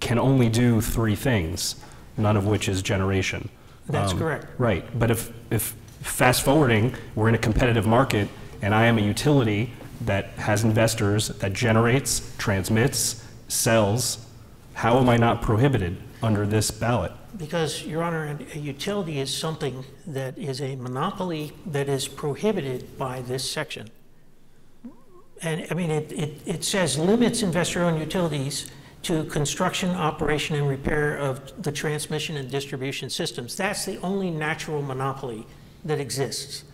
can only do three things. none of which is generation. That's Um, correct. Right, but if, if, fast forwarding, we're in a competitive market, and I am a utility that has investors, that generates, transmits, sells, how am I not prohibited under this ballot? Because, Your Honor, a utility is something that is a monopoly that is prohibited by this section. And, I mean, it, it, it says limits investor-owned utilities to construction, operation, and repair of the transmission and distribution systems. That's the only natural monopoly that exists.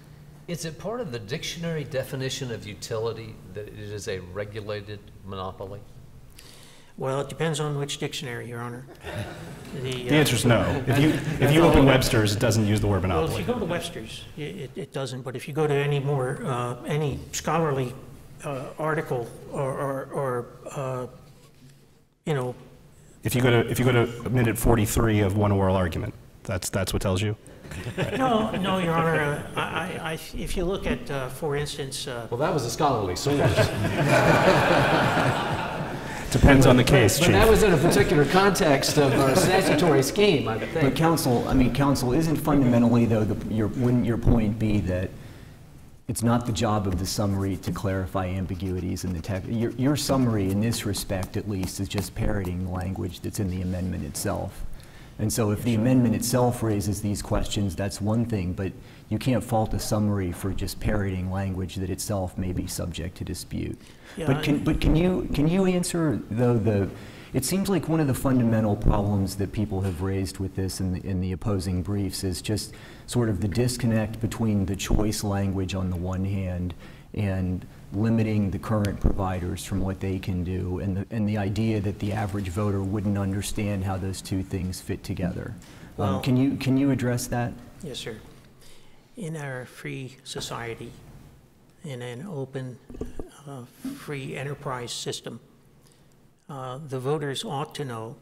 Is it part of the dictionary definition of utility that it is a regulated monopoly? Well, it depends on which dictionary, Your Honor. The answer is no. If you, if you open Webster's, it doesn't use the word monopoly. Well, if you go to Webster's, it, it doesn't, but if you go to any more, uh, any scholarly uh, article or, or, or uh, you know, If you go to, if you go to minute 43 of one oral argument, that's, that's what tells you? no, no, Your Honor, uh, I, I, I- if you look at, uh, for instance, uh, Well, that was a scholarly source. Depends on the case, But that was in a particular context of a statutory scheme, I But think. counsel, I mean, counsel, isn't fundamentally, though, the- your, wouldn't your point be that it's not the job of the summary to clarify ambiguities in the text? Your, your summary, in this respect at least, is just parroting the language that's in the amendment itself. And so if the amendment itself raises these questions, that's one thing, but you can't fault a summary for just parroting language that itself may be subject to dispute. Yeah, But can, but can you, can you answer, though, the, it seems like one of the fundamental problems that people have raised with this in the, in the opposing briefs is just sort of the disconnect between the choice language on the one hand and limiting the current providers from what they can do, and the, and the idea that the average voter wouldn't understand how those two things fit together. Um, Can you, can you address that? yes, sir. In our free society, in an open, uh, free enterprise system, uh, the voters ought to know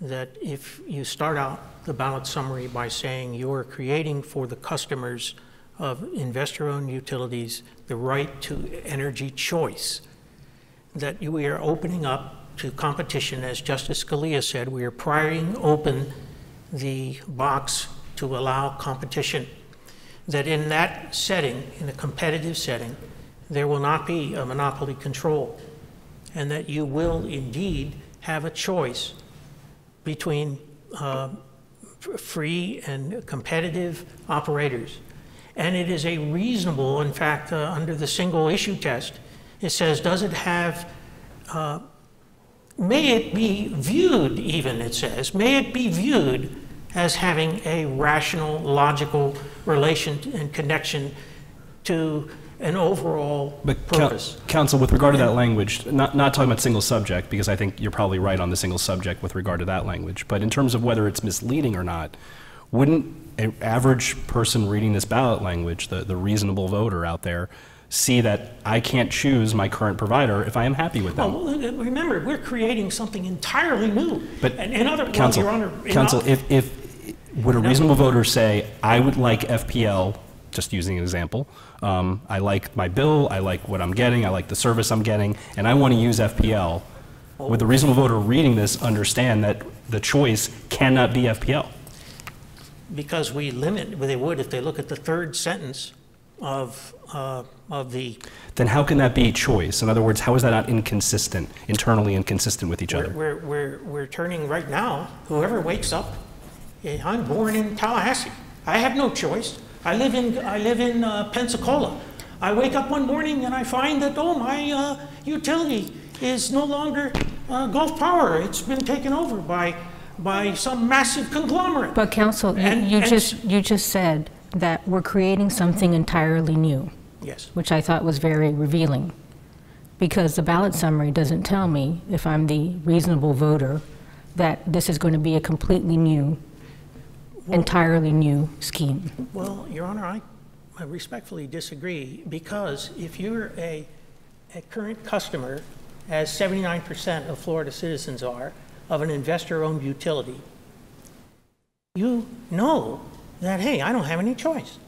that if you start out the ballot summary by saying you're creating for the customers of investor-owned utilities the right to energy choice, that we are opening up to competition, as Justice Scalia said, we are prying open the box to allow competition. That in that setting, in a competitive setting, there will not be a monopoly control, and that you will indeed have a choice between uh, free and competitive operators. And it is a reasonable, in fact, uh, under the single issue test, it says, does it have, uh, may it be viewed, even, it says, may it be viewed as having a rational, logical relation and connection to an overall But purpose. counsel, with regard to that language, not, not talking about single subject, because I think you're probably right on the single subject with regard to that language, but in terms of whether it's misleading or not, wouldn't an average person reading this ballot language, the, the reasonable voter out there, see that I can't choose my current provider if I am happy with them? Well, uh, remember, we're creating something entirely new. But And in other, well, Your Honor, in counsel, if, if, would a reasonable voter say, I would like FPL, just using an example, um, I like my bill, I like what I'm getting, I like the service I'm getting, and I want to use FPL, would the reasonable voter reading this understand that the choice cannot be FPL? Because we limit, well, they would if they look at the third sentence of, uh, of the, Then how can that be choice? In other words, how is that not inconsistent, internally inconsistent with each we're, other? we're, we're, we're turning right now, whoever wakes up, eh, I'm born in Tallahassee. I have no choice. I live in, I live in uh, Pensacola. I wake up one morning and I find that, oh, my uh, utility is no longer uh, Gulf Power. It's been taken over by, by some massive conglomerate. But counsel, you- And- you and- just, you just said that we're creating something entirely new, Yes. which I thought was very revealing. Because the ballot summary doesn't tell me, if I'm the reasonable voter, that this is going to be a completely new, entirely new scheme. Well, Your Honor, I I respectfully disagree, because if you're a, a current customer, as 79% of Florida citizens are, of an investor-owned utility, you know that, hey, I don't have any choice.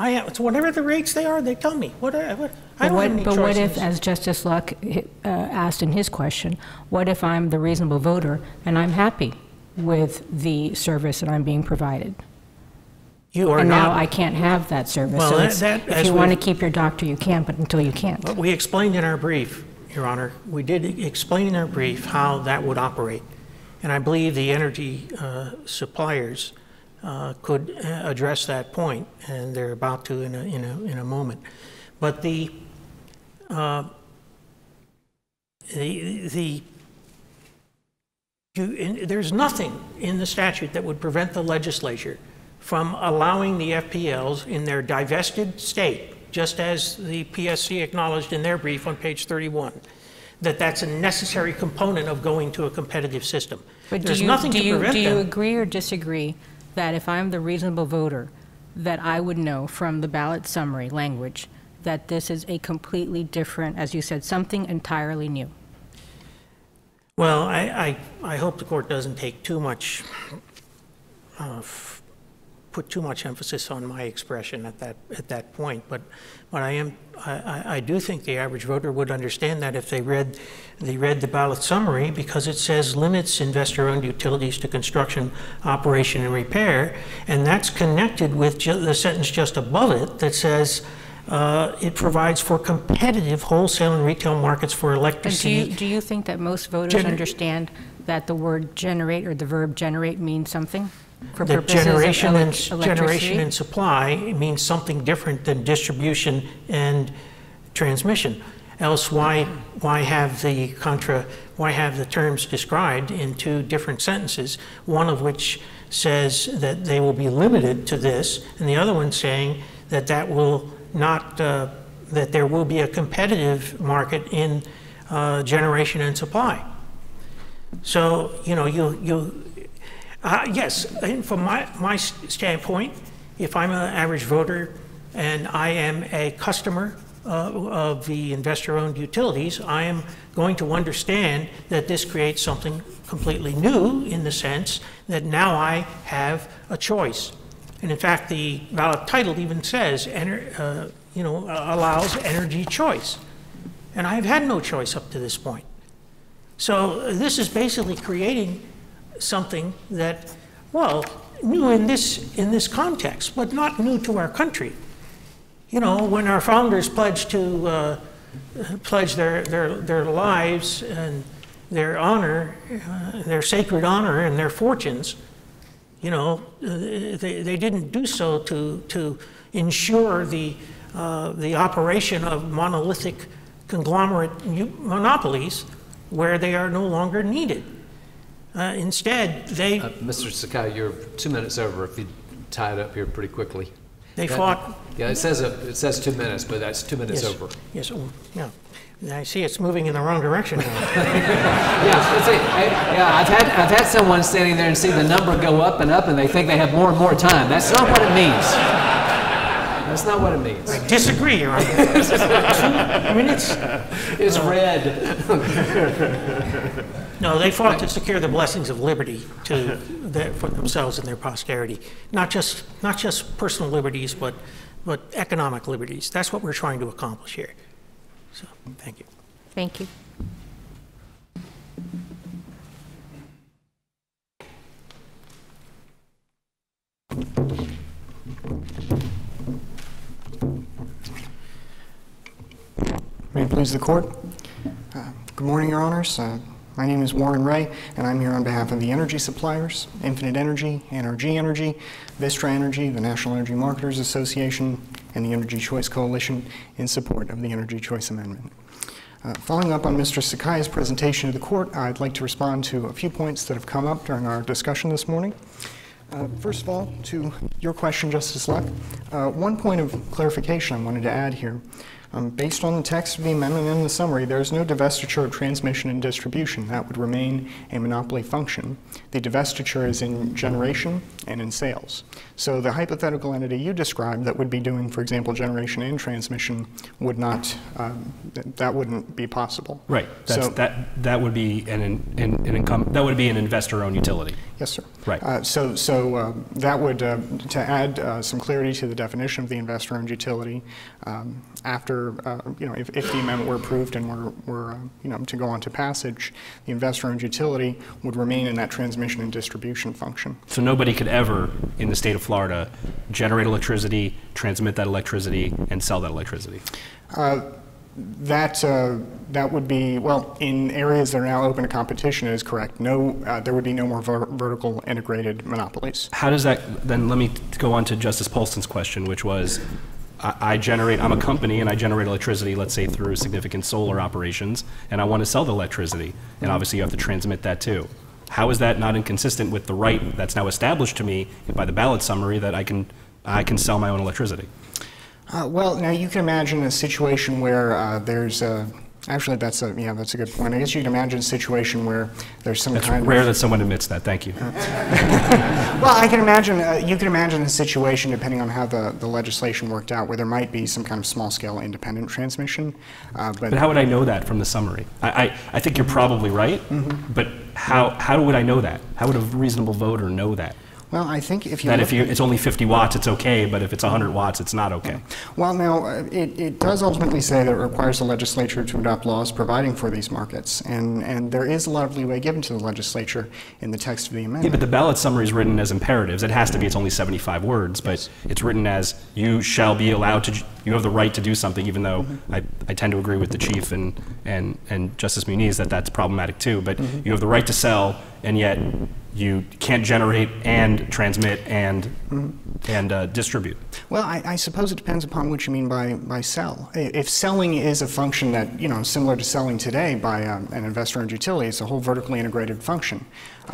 I have, it's whatever the rates they are, they tell me. What, I what- I don't have what, any but what if, as Justice Luck uh, asked in his question, what if I'm the reasonable voter and I'm happy with the service that I'm being provided. You are And now. I can't have that service. Well, So that- that- if you want to keep your doctor, you can, but until you can't. But we explained in our brief, Your Honor, we did explain in our brief how that would operate. And I believe the energy uh, suppliers uh, could uh, address that point, and they're about to in a, in a, in a moment. But the, uh, the, the, you, in- there's nothing in the statute that would prevent the legislature from allowing the FPLs in their divested state, just as the PSC acknowledged in their brief on page 31, that that's a necessary component of going to a competitive system. But do There's you, nothing do to you, prevent do you them. agree or disagree that if I'm the reasonable voter, that I would know from the ballot summary language that this is a completely different, as you said, something entirely new? Well, I, I, I hope the court doesn't take too much, uh, put too much emphasis on my expression at that, at that point, but, but I am, I, I- do think the average voter would understand that if they read, they read the ballot summary, because it says limits investor-owned utilities to construction, operation, and repair, and that's connected with the sentence just above it that says, uh, it provides for competitive wholesale and retail markets for And do electricity. you, do you think that most voters Gener- understand that the word generate or the verb generate means something for that generation and, generation and supply means something different than distribution and transmission. Else, why, why have the contra, why have the terms described in two different sentences? One of which says that they will be limited to this, and the other one saying that that will not, uh, that there will be a competitive market in uh, generation and supply. So, you know, you, you, uh, yes, and from my, my standpoint, if I'm an average voter and I am a customer uh, of the investor-owned utilities, I am going to understand that this creates something completely new in the sense that now I have a choice. And in fact, the ballot title even says, uh, you know, allows energy choice. And I've had no choice up to this point. So uh, this is basically creating something that, well, new in this, in this context, but not new to our country. You know, when our founders pledged to, uh, pledge their, their, their lives and their honor, uh, their sacred honor and their fortunes, you know, uh, they, they didn't do so to, to ensure the, uh, the operation of monolithic conglomerate monopolies where they are no longer needed. Uh, instead, they, Uh, Mr. Sukhia, you're two minutes over if you tie it up here pretty quickly. they That- fought. Yeah, it says, a- it says two minutes, but that's two minutes Yes. over. Yes, oh, yeah. I see it's moving in the wrong direction now. Yeah, a- I- yeah, I've had, I've had someone standing there and see the number go up and up, and they think they have more and more time. That's not what it means. That's not what it means. I disagree, Your Honor. Two minutes? It's red. No, they fought to secure the blessings of liberty to, their- for themselves and their posterity. Not just, not just personal liberties, but, but economic liberties. That's what we're trying to accomplish here. So, thank you. Thank you. May it please the court. Uh, Good morning, Your Honors. Uh, My name is Warren Ray, and I'm here on behalf of the energy suppliers, Infinite Energy, NRG Energy, Vistra Energy, the National Energy Marketers Association, and the Energy Choice Coalition in support of the Energy Choice Amendment. Uh, Following up on Mr. Sukhia's presentation to the court, I'd like to respond to a few points that have come up during our discussion this morning. Uh, First of all, to your question, Justice Luck, uh, one point of clarification I wanted to add here. Um, Based on the text of the amendment and the summary, there is no divestiture of transmission and distribution. That would remain a monopoly function. The divestiture is in generation and in sales. So the hypothetical entity you described that would be doing, for example, generation and transmission would not, um, th- that wouldn't be possible. Right. That's, So- that, that would be an, an, an income, that would be an investor-owned utility. Yes, sir. Right. Uh, So, so uh, that would, uh, to add uh, some clarity to the definition of the investor-owned utility, um, after uh, you know, if, if the amendment were approved and were, were, uh, you know, to go on to passage, the investor-owned utility would remain in that transmission and distribution function. So nobody could ever, in the state of Florida, generate electricity, transmit that electricity, and sell that electricity. Uh, That, uh, that would be, well, in areas that are now open to competition, it is correct. No, uh, there would be no more ver- vertical integrated monopolies. How does that, then let me go on to Justice Polston's question, which was, I, generate, I'm a company and I generate electricity, let's say through significant solar operations, and I want to sell the electricity, and obviously you have to transmit that too. How is that not inconsistent with the right that's now established to me by the ballot summary that I can, I can sell my own electricity? Uh, well, now you can imagine a situation where uh, there's a, actually that's a, yeah, that's a good point. I guess you can imagine a situation where there's some It's kind rare of. that someone admits that, thank you. Well, I can imagine, uh, you can imagine a situation, depending on how the, the legislation worked out, where there might be some kind of small-scale independent transmission. uh, But how would I know that from the summary? I, I, I think you're probably right, but how, how would I know that? How would a reasonable voter know that? Well, I think if you That if you, it's only 50 watts, it's okay, but if it's 100 watts, it's not okay. Well, now, uh, it, it does ultimately say that it requires the legislature to adopt laws providing for these markets, and, and there is a lot of leeway given to the legislature in the text of the amendment. Yeah, but the ballot summary is written as imperatives. It has to be, it's only 75 words, but it's written as you shall be allowed to, you have the right to do something, even though I, I tend to agree with the chief and, and, and Justice Muniz that that's problematic too. But you have the right to sell, and yet you can't generate and transmit and, and uh, distribute. Well, I, I suppose it depends upon what you mean by, by sell. If selling is a function that, you know, similar to selling today by um, an investor-owned utility, it's a whole vertically integrated function.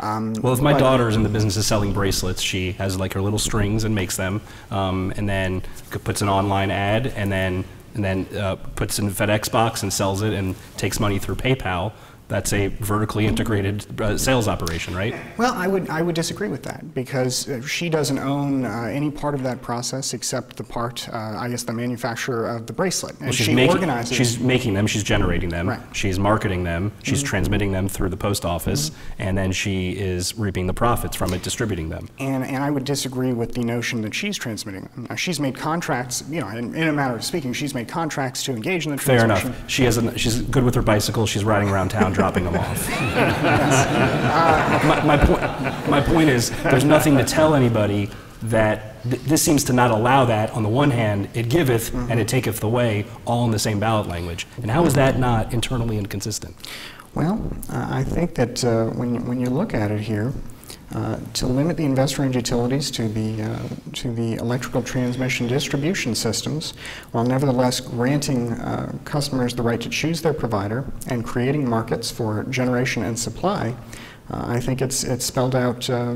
Um, Well, if my but- daughter's in the business of selling bracelets, she has like her little strings and makes them, um, and then puts an online ad, and then and then uh, puts in FedEx box and sells it and takes money through PayPal. That's a vertically integrated uh, sales operation, right? Well, I would, I would disagree with that because uh, she doesn't own uh, any part of that process except the part, uh, I guess, the manufacturer of the bracelet. And Well, she's she making organizes. she's making them, she's generating them, Right. She's marketing them, she's transmitting them through the post office, and then she is reaping the profits from it, distributing them. And, and I would disagree with the notion that she's transmitting them. Now, she's made contracts, you know, in, in a matter of speaking, she's made contracts to engage in the Fair enough. She has a, she's good with her bicycle. She's riding around town, dropping them off. my, my point. My point is, there's nothing to tell anybody that th- this seems to not allow that. On the one hand, it giveth and it taketh away, all in the same ballot language. And how is that not internally inconsistent? Well, uh, I think that uh, when, when you look at it here, uh, to limit the investor-owned utilities to the, uh, to the electrical transmission distribution systems, while nevertheless granting uh, customers the right to choose their provider and creating markets for generation and supply, uh, I think it's, it's spelled out uh,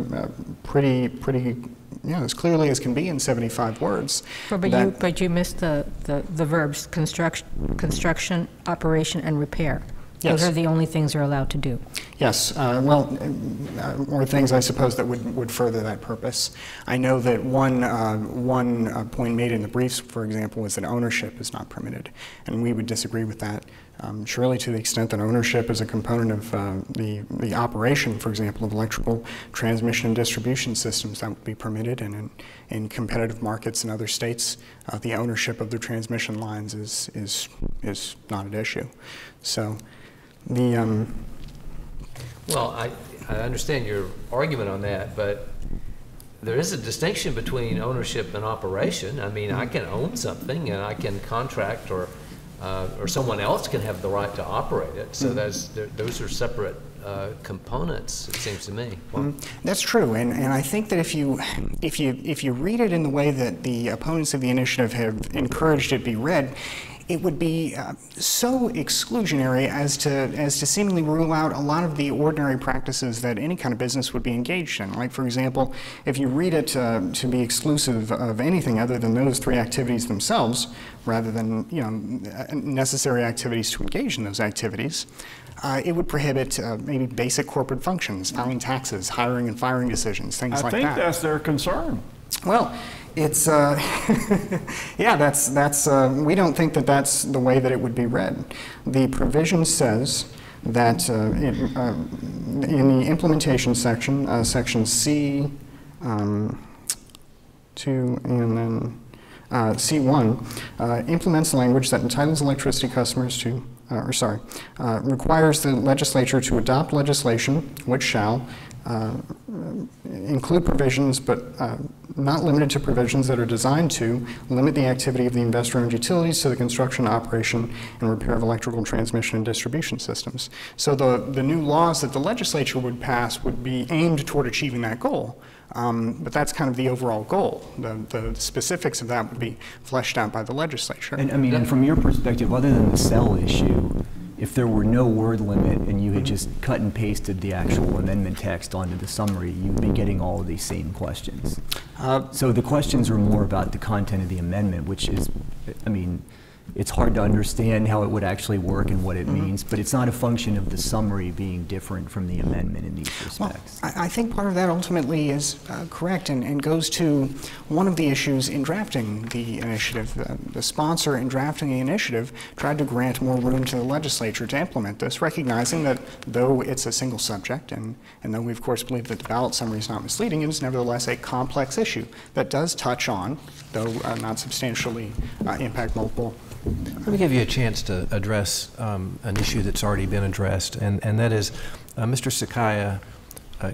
pretty, pretty, you know, as clearly as can be in 75 words. But you, but you missed the, the the verbs construction, construction, operation, and repair. Those are the only things they're allowed to do. Yes, uh, well, uh, or things I suppose that would, would further that purpose. I know that one, uh, one uh, point made in the briefs, for example, was that ownership is not permitted, and we would disagree with that. Um, surely, to the extent that ownership is a component of uh, the, the operation, for example, of electrical transmission and distribution systems, that would be permitted, and in, in competitive markets in other states, uh, the ownership of the transmission lines is, is, is not an issue. So, the, um, Well, I, I understand your argument on that, but there is a distinction between ownership and operation. I mean, I can own something and I can contract or, uh, or someone else can have the right to operate it. So those, they're- those are separate uh, components, it seems to me. Well, That's true, and, and I think that if you, if, you, if you read it in the way that the opponents of the initiative have encouraged it be read, it would be uh, so exclusionary as to, as to seemingly rule out a lot of the ordinary practices that any kind of business would be engaged in. Like, for example, if you read it uh, to be exclusive of anything other than those three activities themselves, rather than you know, necessary activities to engage in those activities, uh, it would prohibit uh, maybe basic corporate functions, filing taxes, hiring and firing decisions, things I like think that. that's their concern. Well, it's, uh, yeah, that's, that's, uh, we don't think that that's the way that it would be read. The provision says that uh, in, uh, in the implementation section, uh, section C, um, two, and then uh, C1 uh, implements language that entitles electricity customers to, or sorry, requires the legislature to adopt legislation which shall include provisions, but uh, not limited to provisions that are designed to limit the activity of the investor-owned utilities to the construction, operation, and repair of electrical transmission and distribution systems. So the, the new laws that the legislature would pass would be aimed toward achieving that goal. Um, but that's kind of the overall goal. The, the specifics of that would be fleshed out by the legislature. And I mean, and from your perspective, other than the sell issue, if there were no word limit and you had just cut and pasted the actual amendment text onto the summary, you'd be getting all of these same questions. Uh, So the questions are more about the content of the amendment, which is, I mean, it's hard to understand how it would actually work and what it means, but it's not a function of the summary being different from the amendment in these Well, respects. I, I think part of that ultimately is uh, correct and, and goes to one of the issues in drafting the initiative. The, the sponsor in drafting the initiative tried to grant more room to the legislature to implement this, recognizing that though it's a single subject, and, and though we of course believe that the ballot summary is not misleading, it is nevertheless a complex issue that does touch on, though uh, not substantially uh, impact multiple Let me give you a chance to address um, an issue that's already been addressed, and, and that is uh, Mr. Sukhia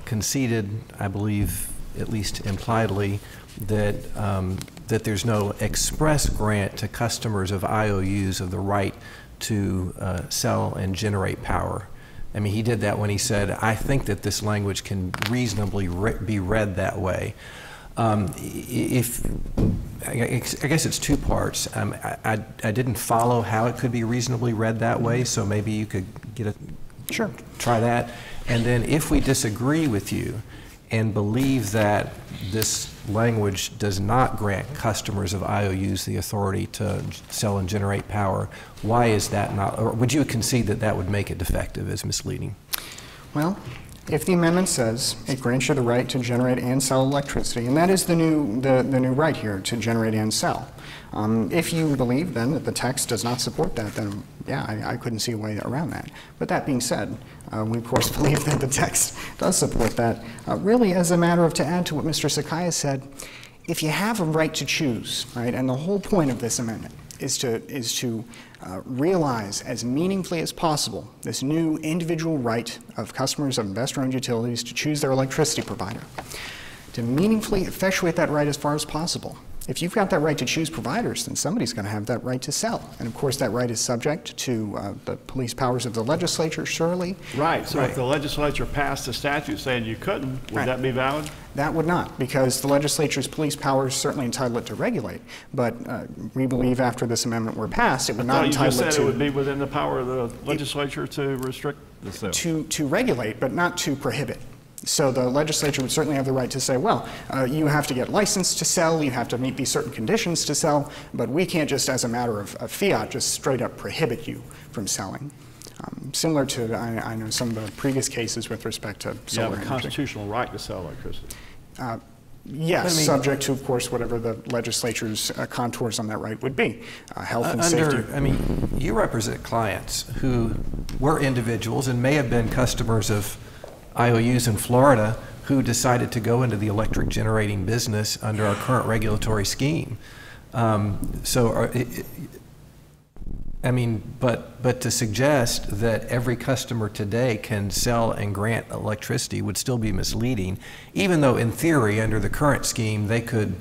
conceded, I believe, at least impliedly, that, um, that there's no express grant to customers of IOUs of the right to uh, sell and generate power. I mean, he did that when he said, I think that this language can reasonably re- be read that way. Um, i- If, I guess I guess it's two parts. Um, I I- I didn't follow how it could be reasonably read that way, so maybe you could get a... Sure. Try that. And then if we disagree with you and believe that this language does not grant customers of IOUs the authority to sell and generate power, why is that not, or would you concede that that would make it defective as misleading? Well, if the amendment says it grants you the right to generate and sell electricity, and that is the new, the, the new right here, to generate and sell. Um, if you believe then that the text does not support that, then yeah, I, I couldn't see a way around that. But that being said, uh, we of course believe that the text does support that. Uh, really, as a matter of, to add to what Mr. Sukhia said, if you have a right to choose, right, and the whole point of this amendment is to, is to uh, realize as meaningfully as possible this new individual right of customers of investor-owned utilities to choose their electricity provider. To meaningfully effectuate that right as far as possible, if you've got that right to choose providers, then somebody's going to have that right to sell. And of course, that right is subject to uh, the police powers of the legislature, surely. Right, so Right. if the legislature passed a statute saying you couldn't, would Right. that be valid? That would not, because the legislature's police powers certainly entitle it to regulate. But uh, we believe after this amendment were passed, it would I not thought you just entitle it said it would be within the power of the legislature to restrict the sale. to, to regulate, but not to prohibit. So the legislature would certainly have the right to say, well, uh, you have to get licensed to sell, you have to meet these certain conditions to sell, but we can't just, as a matter of, of fiat, just straight up prohibit you from selling. Um, similar to, I, I know some of the previous cases with respect to You have a constitutional right to sell electricity. Uh, Yes, I mean- subject to, of course, whatever the legislature's uh, contours on that right would be, uh, health and Under- safety. I mean, you represent clients who were individuals and may have been customers of IOUs in Florida who decided to go into the electric generating business under our current regulatory scheme. Um, So, are- i- i- I mean, but, but to suggest that every customer today can sell and grant electricity would still be misleading, even though in theory, under the current scheme, they could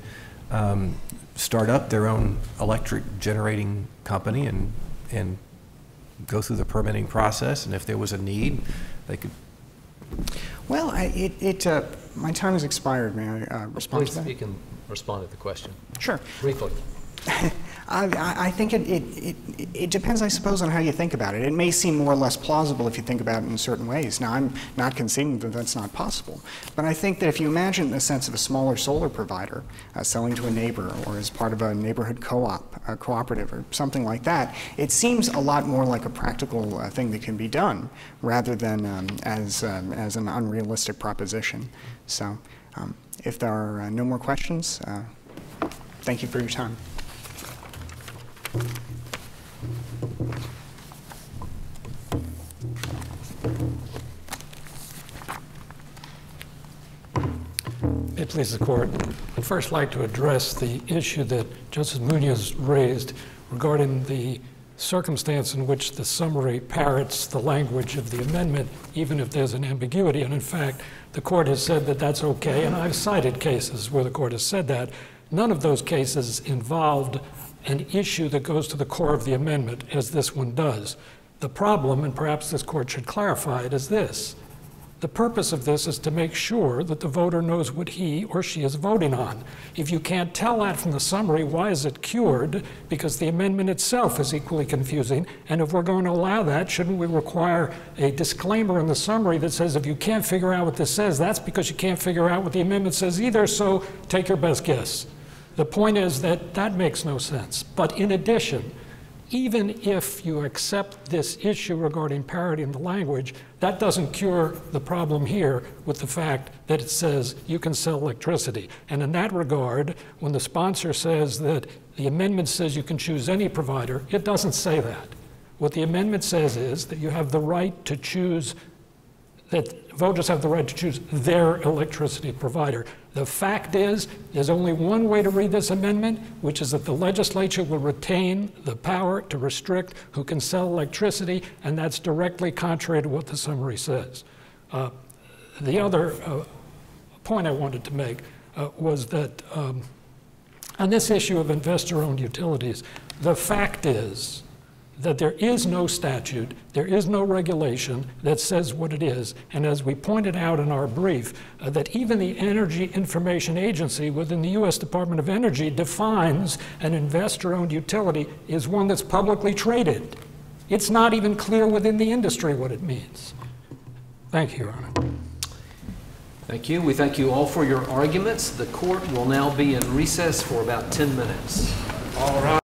um, start up their own electric generating company and, and go through the permitting process, and if there was a need, they could. Well, I- it, it, uh, my time has expired. May I uh, respond to Please, that? you can respond to the question Sure. briefly. I, think it, it, it, it depends, I suppose, on how you think about it. It may seem more or less plausible if you think about it in certain ways. Now, I'm not conceding that that's not possible, but I think that if you imagine the sense of a smaller solar provider uh, selling to a neighbor or as part of a neighborhood co-op, a cooperative, or something like that, it seems a lot more like a practical uh, thing that can be done rather than um, as, um, as an unrealistic proposition. So, um, if there are uh, no more questions, uh, thank you for your time. It please the court, I'd first like to address the issue that Justice Muniz raised regarding the circumstance in which the summary parrots the language of the amendment, even if there's an ambiguity. And in fact, the court has said that that's okay, and I've cited cases where the court has said that. None of those cases involved an issue that goes to the core of the amendment, as this one does. The problem, and perhaps this court should clarify it, is this. The purpose of this is to make sure that the voter knows what he or she is voting on. If you can't tell that from the summary, why is it cured? Because the amendment itself is equally confusing. And if we're going to allow that, shouldn't we require a disclaimer in the summary that says if you can't figure out what this says, that's because you can't figure out what the amendment says either, so take your best guess. The point is that that makes no sense. But in addition, even if you accept this issue regarding parity in the language, that doesn't cure the problem here with the fact that it says you can sell electricity. And in that regard, when the sponsor says that the amendment says you can choose any provider, it doesn't say that. What the amendment says is that you have the right to choose that voters have the right to choose their electricity provider. The fact is, there's only one way to read this amendment, which is that the legislature will retain the power to restrict who can sell electricity, and that's directly contrary to what the summary says. Uh, the other uh, point I wanted to make uh, was that um, on this issue of investor owned utilities, the fact is, that there is no statute, there is no regulation that says what it is. And as we pointed out in our brief, uh, that even the Energy Information Agency within the U.S. Department of Energy defines an investor owned utility as one that's publicly traded. It's not even clear within the industry what it means. Thank you, Your Honor. Thank you. We thank you all for your arguments. The court will now be in recess for about 10 minutes. All right.